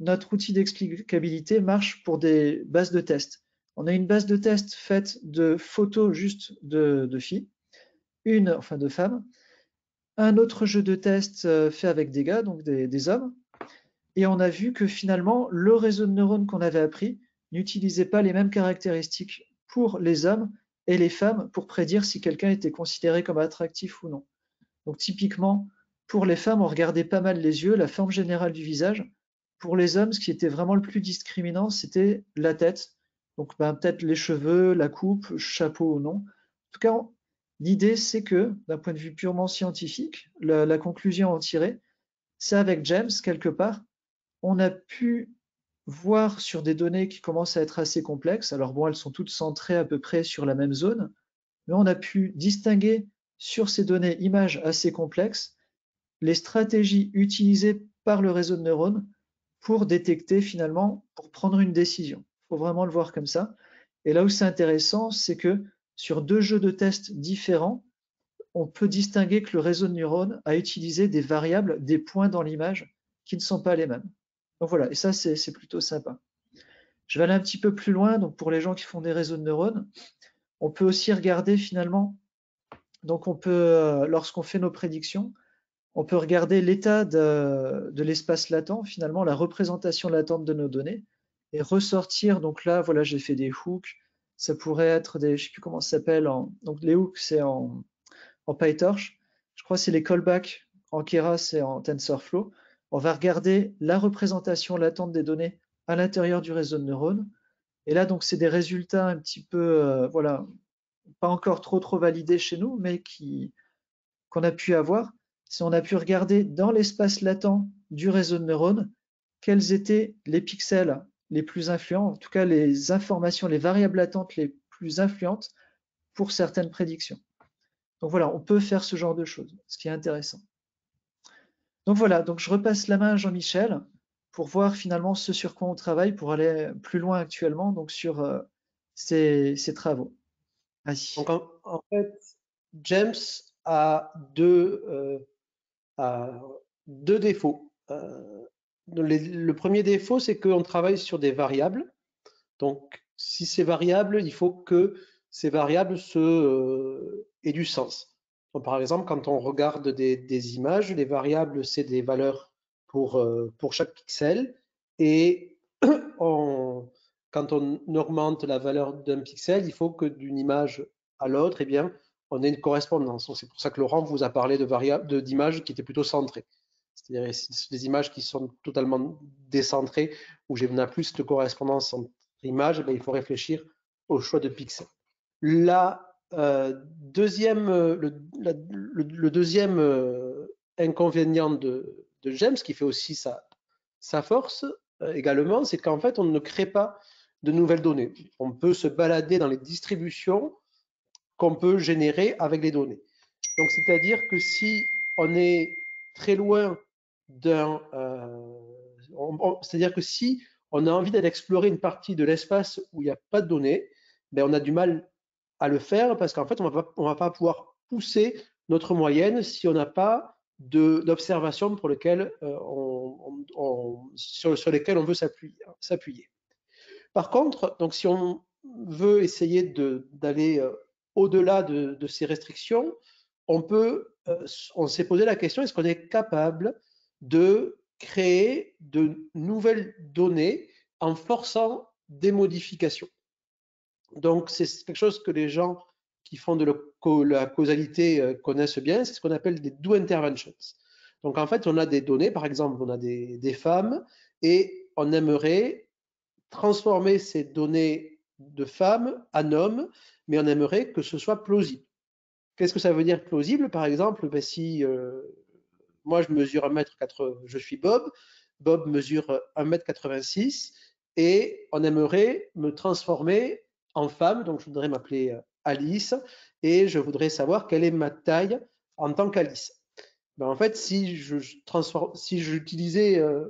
Speaker 3: notre outil d'explicabilité marche pour des bases de test. On a une base de test faite de photos juste de, filles, une, enfin de femmes, un autre jeu de test euh, fait avec des gars, donc des, hommes, et on a vu que finalement, le réseau de neurones qu'on avait appris n'utilisait pas les mêmes caractéristiques pour les hommes et les femmes pour prédire si quelqu'un était considéré comme attractif ou non. Donc typiquement, pour les femmes, on regardait pas mal les yeux, la forme générale du visage, pour les hommes, ce qui était vraiment le plus discriminant, c'était la tête. Donc ben, peut-être les cheveux, la coupe, chapeau ou non. En tout cas, l'idée, c'est que d'un point de vue purement scientifique, la, conclusion à en tirer, c'est avec James, quelque part, on a pu voir sur des données qui commencent à être assez complexes. Alors bon, elles sont toutes centrées à peu près sur la même zone, mais on a pu distinguer sur ces données images assez complexes les stratégies utilisées par le réseau de neurones pour détecter finalement, pour prendre une décision. Il faut vraiment le voir comme ça. Et là où c'est intéressant, c'est que sur deux jeux de tests différents, on peut distinguer que le réseau de neurones a utilisé des variables, des points dans l'image qui ne sont pas les mêmes. Donc voilà, et ça c'est plutôt sympa. Je vais aller un petit peu plus loin, donc pour les gens qui font des réseaux de neurones, on peut aussi regarder finalement, donc on peut, euh, lorsqu'on fait nos prédictions, on peut regarder l'état de, l'espace latent, finalement la représentation latente de nos données, et ressortir, donc là, voilà, j'ai fait des hooks, ça pourrait être des, je sais plus comment ça s'appelle, donc les hooks c'est en, en PyTorch, je crois que c'est les callbacks, en Keras et en TensorFlow. On va regarder la représentation latente des données à l'intérieur du réseau de neurones. Et là, donc, c'est des résultats un petit peu, euh, voilà, pas encore trop trop validés chez nous, mais qui qu'on a pu avoir si on a pu regarder dans l'espace latent du réseau de neurones quels étaient les pixels les plus influents, en tout cas les informations, les variables latentes les plus influentes pour certaines prédictions. Donc voilà, on peut faire ce genre de choses, ce qui est intéressant. Donc voilà, donc je repasse la main à Jean-Michel pour voir finalement ce sur quoi on travaille pour aller plus loin actuellement, donc sur euh, ces, travaux.
Speaker 2: Donc en, fait, James a deux, euh, deux défauts. Euh, le premier défaut, c'est qu'on travaille sur des variables. Donc, si c'est variable, il faut que ces variables euh, aient du sens. par exemple, quand on regarde des, images, les variables, c'est des valeurs pour, euh, pour chaque pixel. Et *clears throat* quand on augmente la valeur d'un pixel, il faut que d'une image à l'autre, eh bien, on a une correspondance. C'est pour ça que Laurent vous a parlé de d'images qui étaient plutôt centrées. C'est-à-dire des images qui sont totalement décentrées, où j'ai plus de correspondance entre images, il faut réfléchir au choix de pixels. La, euh, deuxième, le, deuxième euh, inconvénient de, de James, qui fait aussi sa, sa force euh, également, c'est qu'en fait, on ne crée pas de nouvelles données. On peut se balader dans les distributions qu'on peut générer avec les données. Donc, c'est-à-dire que si on est très loin d'un... Euh, c'est-à-dire que si on a envie d'aller explorer une partie de l'espace où il n'y a pas de données, ben on a du mal à le faire parce qu'en fait, on va, va pas pouvoir pousser notre moyenne si on n'a pas d'observations pour lesquelles euh, on, sur, sur, lesquelles on veut s'appuyer. Par contre, donc si on veut essayer d'aller euh, au-delà de, ces restrictions, on peut, euh, on s'est posé la question est-ce qu'on est capable de créer de nouvelles données en forçant des modifications? Donc, c'est quelque chose que les gens qui font de la causalité euh, connaissent bien, c'est ce qu'on appelle des do interventions. Donc, en fait, on a des données, par exemple, on a des, des femmes et on aimerait transformer ces données de femmes en hommes, mais on aimerait que ce soit plausible. Qu'est-ce que ça veut dire plausible? Par exemple, ben, si euh, moi je mesure 1m80, je suis Bob, Bob mesure 1m86 et on aimerait me transformer en femme, donc je voudrais m'appeler euh, Alice et je voudrais savoir quelle est ma taille en tant qu'Alice. Ben, en fait, si je transforme, si j'utilisais, euh,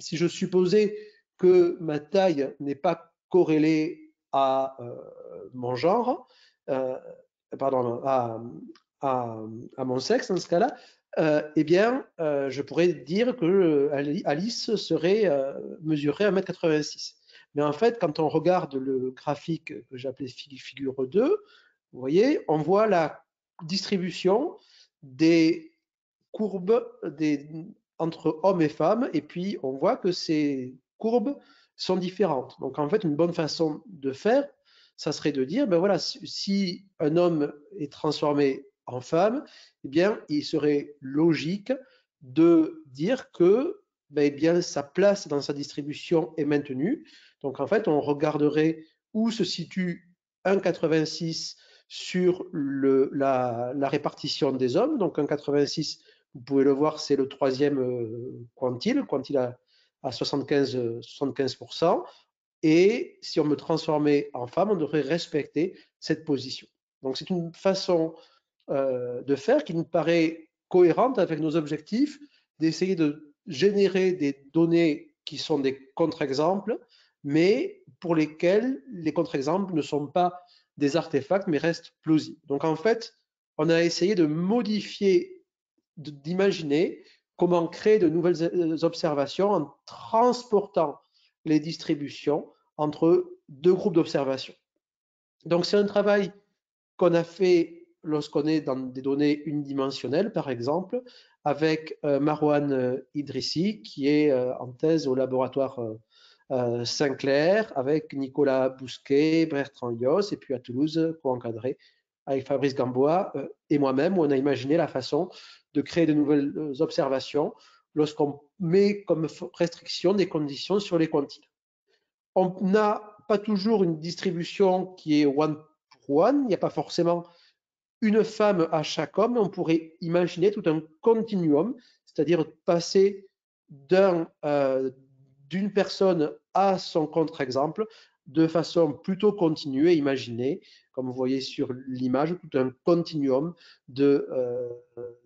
Speaker 2: si je supposais que ma taille n'est pas corrélée à mon genre, pardon, à, à, mon sexe dans ce cas-là, euh, eh bien, euh, je pourrais dire que euh, Alice serait mesurée 1m86. Mais en fait, quand on regarde le graphique que j'appelais figure 2, vous voyez, on voit la distribution des courbes des, entre hommes et femmes, et puis on voit que ces courbes sont différentes. Donc en fait, une bonne façon de faire, ça serait de dire, ben voilà, si un homme est transformé en femme, eh bien, il serait logique de dire que ben, eh bien, sa place dans sa distribution est maintenue. Donc, en fait, on regarderait où se situe 1,86 sur la, répartition des hommes. Donc, 1,86, vous pouvez le voir, c'est le troisième euh, quantile, quantile à, à 75, 75%. Et si on me transformait en femme, on devrait respecter cette position. Donc c'est une façon euh, de faire qui nous paraît cohérente avec nos objectifs, d'essayer de générer des données qui sont des contre-exemples, mais pour lesquels les contre-exemples ne sont pas des artefacts, mais restent plausibles. Donc en fait, on a essayé de modifier, d'imaginer comment créer de nouvelles euh, observations en transportant les distributions entre deux groupes d'observations. Donc c'est un travail qu'on a fait lorsqu'on est dans des données unidimensionnelles, par exemple, avec euh, Marwan euh, Idrissi, qui est en thèse au laboratoire Sinclair, avec Nicolas Bousquet, Bertrand Yos, et puis à Toulouse, co-encadré avec Fabrice Gamboa et moi-même, où on a imaginé la façon de créer de nouvelles observations lorsqu'on met comme restriction des conditions sur les quantiles. On n'a pas toujours une distribution qui est one pour one, il n'y a pas forcément une femme à chaque homme, on pourrait imaginer tout un continuum, c'est-à-dire passer euh, d'une personne à son contre-exemple de façon plutôt continue et imaginée, comme vous voyez sur l'image, tout un continuum de, euh,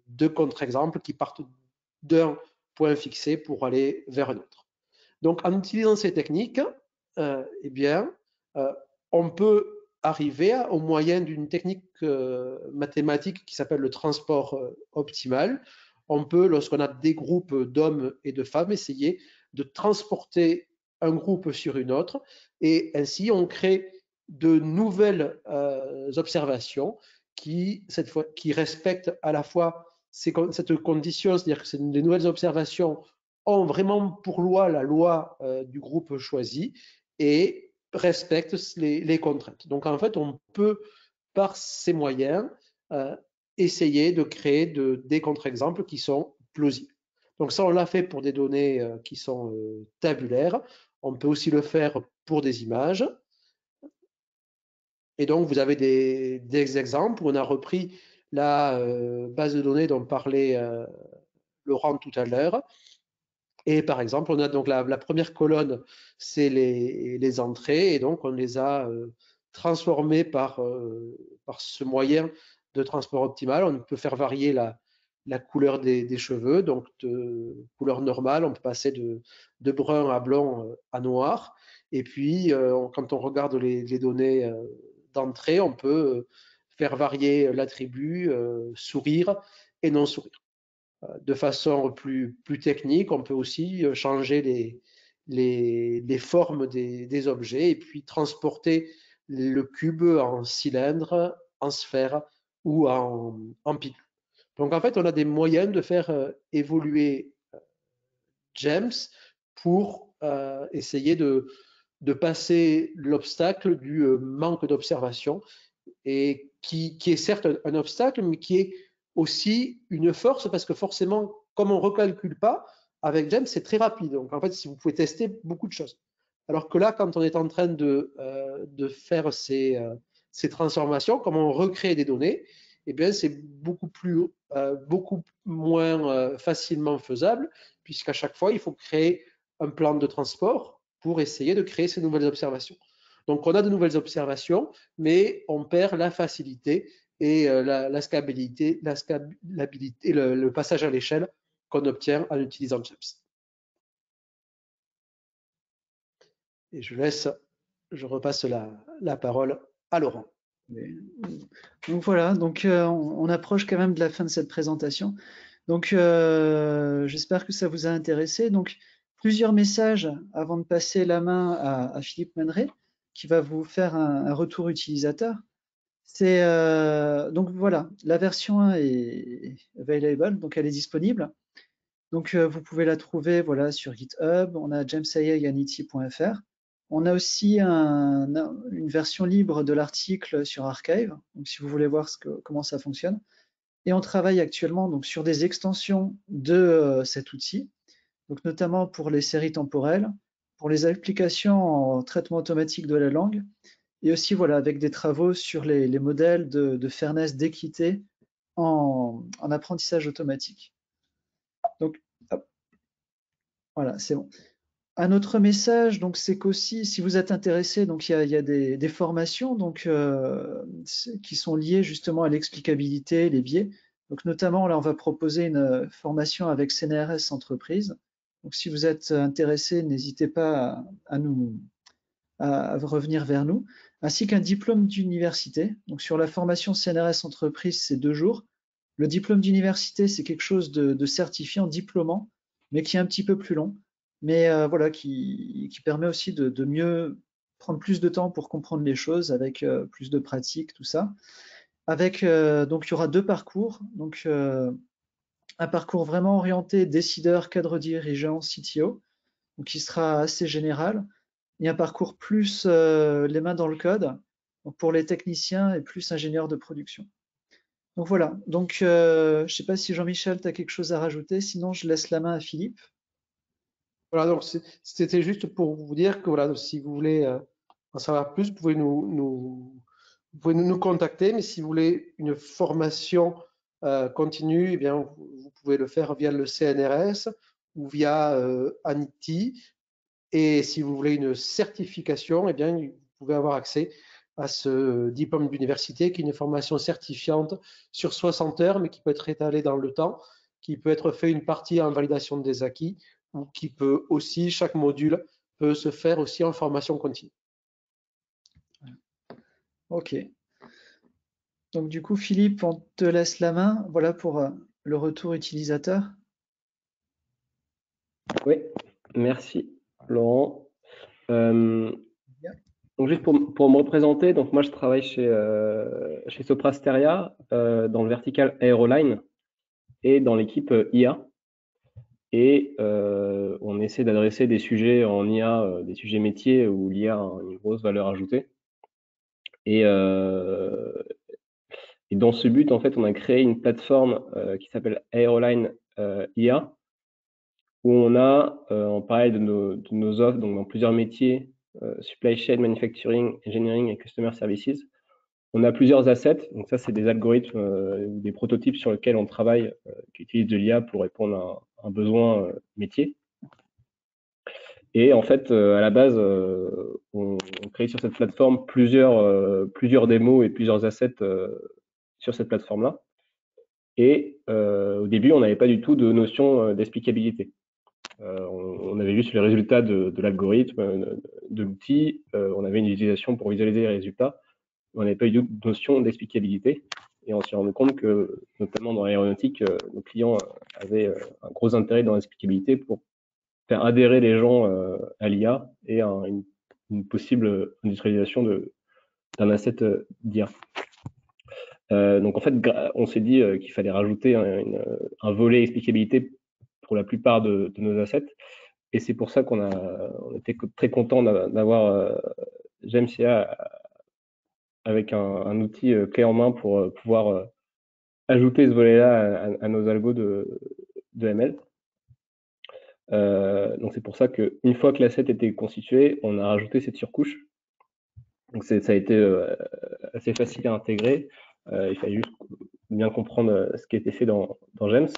Speaker 2: de contre-exemples qui partent d'un point fixé pour aller vers un autre. Donc, en utilisant ces techniques, euh, eh bien, euh, on peut arriver au moyen d'une technique mathématique qui s'appelle le transport optimal. On peut, lorsqu'on a des groupes d'hommes et de femmes, essayer de transporter un groupe sur une autre et ainsi on crée de nouvelles observations qui, cette fois, qui respectent à la fois cette condition, c'est-à-dire que les nouvelles observations ont vraiment pour loi la loi euh, du groupe choisi et respectent les, contraintes. Donc en fait, on peut, par ces moyens, euh, essayer de créer de, des contre-exemples qui sont plausibles. Donc ça, on l'a fait pour des données euh, qui sont tabulaires. On peut aussi le faire pour des images. Et donc, vous avez des, exemples où on a repris la euh, base de données dont parlait euh, Laurent tout à l'heure. Et par exemple, on a donc la, première colonne, c'est les, entrées, et donc on les a euh, transformées par, par ce moyen de transport optimal. On peut faire varier la, couleur des, cheveux, donc de couleur normale, on peut passer de, brun à blanc à noir. Et puis, quand on regarde les données d'entrée, on peut faire varier l'attribut euh, sourire et non sourire. Euh, de façon plus, technique, on peut aussi euh, changer les, les, formes des, des, objets et puis transporter le cube en cylindre, en sphère ou en, en pile. Donc en fait, on a des moyens de faire évoluer James pour essayer de, de passer l'obstacle du manque d'observation et qui, qui, est certes un, obstacle, mais qui est aussi une force parce que forcément, comme on recalcule pas, avec GEM, c'est très rapide. Donc en fait, si vous pouvez tester beaucoup de choses. Alors que là, quand on est en train de, de faire ces, ces transformations, comme on recrée des données, eh bien, c'est beaucoup plus, euh, beaucoup moins euh, facilement faisable, puisqu'à chaque fois, il faut créer un plan de transport pour essayer de créer ces nouvelles observations. Donc, on a de nouvelles observations, mais on perd la facilité et euh, la, scalabilité, la scalabilité le, passage à l'échelle qu'on obtient en utilisant CHEPS. Et je laisse, je repasse la, la parole à Laurent.
Speaker 3: Donc voilà, donc euh, on, approche quand même de la fin de cette présentation. Donc euh, j'espère que ça vous a intéressé. Donc plusieurs messages avant de passer la main à, Philippe Maneret qui va vous faire un, retour utilisateur. C'est euh, donc voilà, la version 1 est available, donc elle est disponible. Donc vous pouvez la trouver voilà sur GitHub. On a jamesayag.fr. On a aussi une version libre de l'article sur Archive, donc si vous voulez voir comment ça fonctionne. Et on travaille actuellement donc, sur des extensions de euh, cet outil, donc notamment pour les séries temporelles, pour les applications en traitement automatique de la langue, et aussi voilà, avec des travaux sur les, modèles de, fairness, d'équité en, apprentissage automatique. Donc, voilà, c'est bon. Un autre message, donc c'est qu'aussi, si vous êtes intéressé, donc il y a, des, formations donc euh, qui sont liées justement à l'explicabilité, les biais. Donc notamment là, on va proposer une formation avec CNRS Entreprise. Donc si vous êtes intéressé, n'hésitez pas à, nous à revenir vers nous, ainsi qu'un diplôme d'université. Donc sur la formation CNRS Entreprise, c'est deux jours. Le diplôme d'université, c'est quelque chose de, de certifiant, diplômant, mais qui est un petit peu plus long mais euh, voilà, qui, permet aussi de, mieux prendre plus de temps pour comprendre les choses avec euh, plus de pratique, tout ça. Avec, euh, donc il y aura deux parcours, donc un parcours vraiment orienté décideur, cadre dirigeant, CTO, donc qui sera assez général, et un parcours plus les mains dans le code, pour les techniciens et plus ingénieurs de production. Donc voilà, donc je ne sais pas si Jean-Michel, tu as quelque chose à rajouter, sinon je laisse la main à Philippe.
Speaker 2: Voilà, donc c'était juste pour vous dire que voilà, si vous voulez euh, en savoir plus, vous pouvez nous, vous pouvez nous, contacter, mais si vous voulez une formation euh, continue, eh bien, vous, pouvez le faire via le CNRS ou via euh, Aniti. Et si vous voulez une certification, eh bien, vous pouvez avoir accès à ce diplôme d'université qui est une formation certifiante sur 60 heures, mais qui peut être étalée dans le temps, qui peut être fait une partie en validation des acquis ou qui peut aussi, chaque module peut se faire aussi en formation continue.
Speaker 3: Ok. Donc du coup, Philippe, on te laisse la main. Voilà pour euh, le retour utilisateur.
Speaker 4: Oui, merci Laurent. Euh, donc juste pour, pour, me représenter, donc moi je travaille chez, euh, chez Soprasteria dans le vertical Aeroline et dans l'équipe IA et on essaie d'adresser des sujets en IA, des sujets métiers où l'IA a une grosse valeur ajoutée. Et, euh, et, dans ce but, en fait, on a créé une plateforme qui s'appelle Aeroline IA, où on a, en parallèle de nos, de nos, offres, donc dans plusieurs métiers, supply chain, manufacturing, engineering et customer services, on a plusieurs assets. Donc ça, c'est des algorithmes ou des prototypes sur lesquels on travaille qui utilisent de l'IA pour répondre à un besoin euh, métier. Et en fait, euh, à la base, euh, on, crée sur cette plateforme plusieurs, plusieurs démos et plusieurs assets sur cette plateforme-là. Et au début, on n'avait pas du tout de notion d'explicabilité. on, avait juste les résultats de, l'algorithme, de, l'outil. on avait une utilisation pour visualiser les résultats. On n'avait pas tout de notion d'explicabilité. Et on s'est rendu compte que, notamment dans l'aéronautique, euh, nos clients euh, avaient euh, un gros intérêt dans l'explicabilité pour faire adhérer les gens à l'IA et à une, possible industrialisation d'un asset d'IA. Donc en fait, on s'est dit qu'il fallait rajouter un, volet explicabilité pour la plupart de, nos assets. et c'est pour ça qu'on a on était très content d'avoir GemCA avec un, outil clé en main pour pouvoir ajouter ce volet-là à, nos algos de ML. donc c'est pour ça qu'une fois que l'asset était constitué, on a rajouté cette surcouche. Donc ça a été assez facile à intégrer. Il fallait juste bien comprendre ce qui était fait dans, dans GEMS.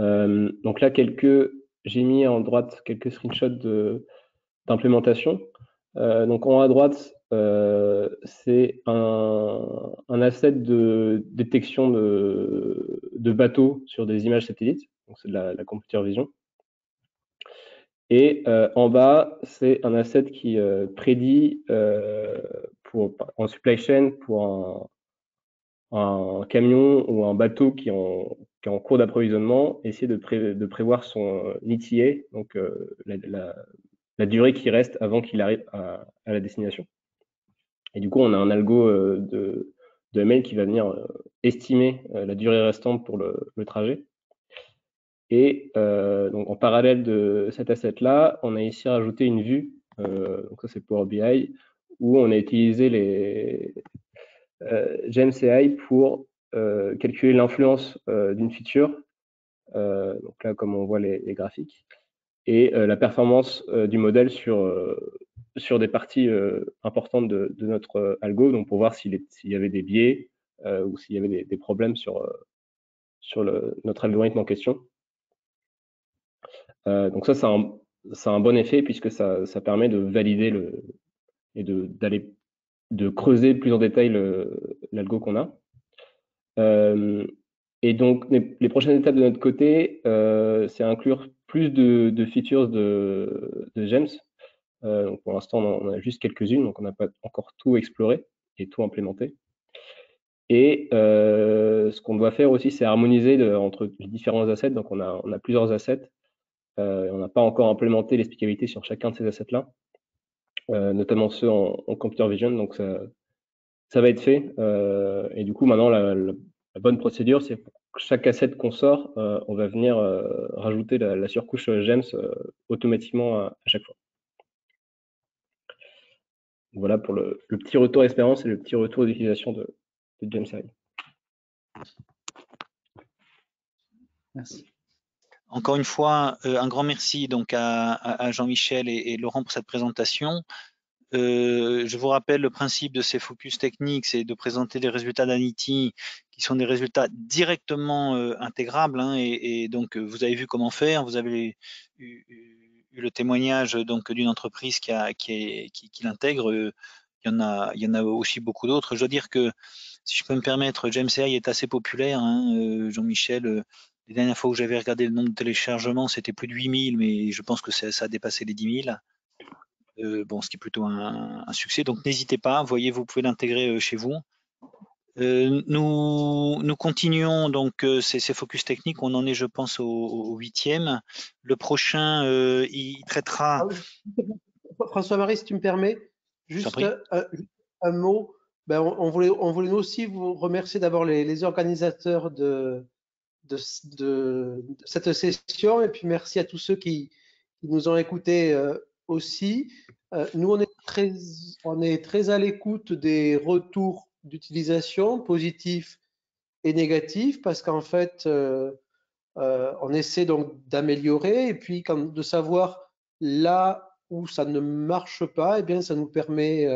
Speaker 4: Euh, donc là, quelques, j'ai mis en droite quelques screenshots d'implémentation. Euh, donc en haut à droite, euh, c'est un, un, asset de détection de, bateaux sur des images satellites. Donc c'est de la, la, computer vision. Et euh, en bas, c'est un asset qui euh, prédit euh, en supply chain pour un, camion ou un bateau qui est en, cours d'approvisionnement, essayer de, prévoir son ETA, donc euh, la, durée qui reste avant qu'il arrive à, la destination. Et du coup, on a un algo euh, de, ML qui va venir euh, estimer la durée restante pour le, le trajet. Et donc en parallèle de cet asset-là, on a ici rajouté une vue, donc ça c'est Power BI, où on a utilisé les, euh, GMCI pour euh, calculer l'influence euh, d'une feature, donc là comme on voit les, graphiques, et la performance du modèle sur, sur des parties importantes de, notre algo, donc pour voir s'il y avait des biais ou s'il y avait des, problèmes sur, sur notre algorithme en question. donc ça, c'est un, un, bon effet puisque ça, ça permet de valider le, et d'aller de creuser plus en détail l'algo qu'on a. Euh, et donc, les, prochaines étapes de notre côté, euh, c'est inclure plus de, features de, GEMS. Euh, pour l'instant, on, a juste quelques-unes, donc on n'a pas encore tout exploré et tout implémenté. Et ce qu'on doit faire aussi, c'est harmoniser entre les différents assets. Donc, on a, on a plusieurs assets. on n'a pas encore implémenté l'explicabilité sur chacun de ces assets-là. Euh, notamment ceux en, computer vision. Donc ça, ça va être fait. Euh, et du coup, maintenant, la, bonne procédure, c'est chaque asset qu'on sort, euh, on va venir rajouter la, surcouche GEMS automatiquement à, chaque fois. Voilà pour le, petit retour expérience et le petit retour d'utilisation de, de GEMS
Speaker 1: Merci. Encore une fois, euh, un grand merci donc à, Jean-Michel et, Laurent pour cette présentation. Euh, je vous rappelle le principe de ces focus techniques, c'est de présenter les résultats d'Anity qui sont des résultats directement euh, intégrables. Hein, et, donc, vous avez vu comment faire. Vous avez eu, le témoignage donc d'une entreprise qui, l'intègre. Il y en a, il y en a aussi beaucoup d'autres. Je dois dire que, si je peux me permettre, James AI est assez populaire. Hein, Jean-Michel les dernières fois où j'avais regardé le nombre de téléchargements, c'était plus de 8000, mais je pense que ça, a dépassé les 10 000. Euh, bon, ce qui est plutôt un, succès. Donc n'hésitez pas, voyez, vous pouvez l'intégrer euh, chez vous. Euh, nous, nous continuons donc ces, focus techniques. On en est, je pense, au huitième. Le prochain, il traitera.
Speaker 2: Ah François-Marie, si tu me permets, juste un, mot. Ben, on, voulait, on voulait nous aussi vous remercier d'abord les organisateurs de, de, cette session et puis merci à tous ceux qui, nous ont écoutés euh, aussi. Euh, nous, on est très, on est très à l'écoute des retours d'utilisation positifs et négatifs parce qu'en fait, euh, on essaie donc d'améliorer et puis de savoir là où ça ne marche pas, et eh bien, ça nous permet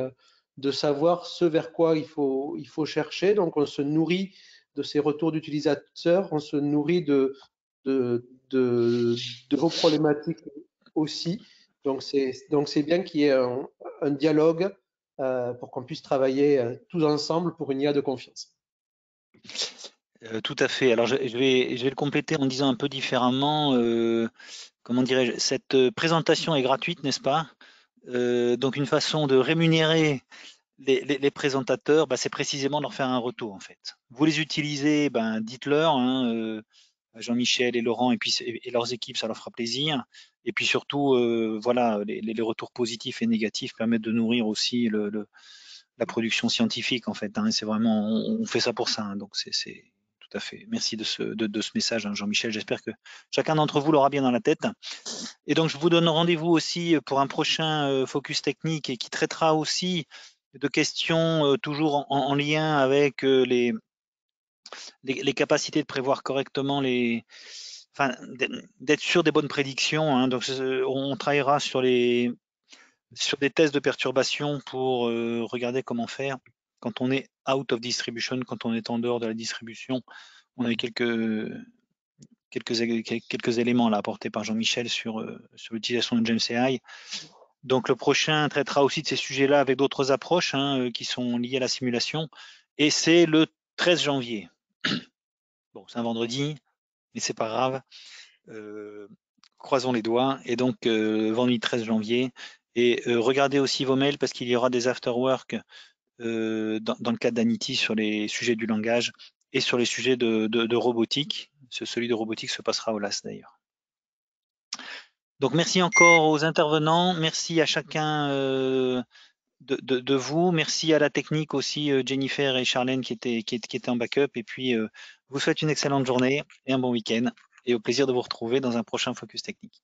Speaker 2: de savoir ce vers quoi il faut, il faut chercher. Donc, on se nourrit de ces retours d'utilisateurs, on se nourrit de, de, vos problématiques aussi. Donc c'est bien qu'il y ait un, dialogue euh, pour qu'on puisse travailler euh, tous ensemble pour une IA de confiance.
Speaker 1: Euh, tout à fait. Alors je, vais, je vais le compléter en disant un peu différemment. comment dirais-je Cette présentation est gratuite, n'est-ce pas? Donc une façon de rémunérer les, présentateurs, bah, c'est précisément de leur faire un retour en fait. Vous les utilisez, ben, dites-leur, hein, euh, Jean-Michel et Laurent et puis et leurs équipes, ça leur fera plaisir. Et puis surtout, euh, voilà, les, retours positifs et négatifs permettent de nourrir aussi le, la production scientifique en fait. Hein, c'est vraiment, on, fait ça pour ça. Hein, donc c'est tout à fait. Merci de ce, de, ce message, hein, Jean-Michel. J'espère que chacun d'entre vous l'aura bien dans la tête. Et donc, je vous donne rendez-vous aussi pour un prochain euh, focus technique et qui traitera aussi de questions euh, toujours en, lien avec euh, les, capacités de prévoir correctement les, enfin, d'être sûr des bonnes prédictions. Hein. Donc, on travaillera sur les sur des tests de perturbation pour regarder comment faire quand on est out of distribution, quand on est en dehors de la distribution, on a eu quelques, quelques, quelques éléments là apportés par Jean-Michel sur, euh, sur l'utilisation de GemCI. Donc le prochain traitera aussi de ces sujets-là avec d'autres approches hein, euh, qui sont liées à la simulation. Et c'est le 13 janvier. *clears throat* Bon, c'est un vendredi, mais c'est pas grave. Euh, croisons les doigts. Et donc, vendredi 13 janvier. Et regardez aussi vos mails parce qu'il y aura des afterwork euh, dans, le cadre d'Anity sur les sujets du langage et sur les sujets de, robotique. celui de robotique se passera au LAS d'ailleurs. Donc merci encore aux intervenants, merci à chacun euh, de, vous, merci à la technique aussi euh, Jennifer et Charlène qui étaient, qui, étaient en backup. Et puis je vous souhaite une excellente journée et un bon week-end. Et au plaisir de vous retrouver dans un prochain Focus Technique.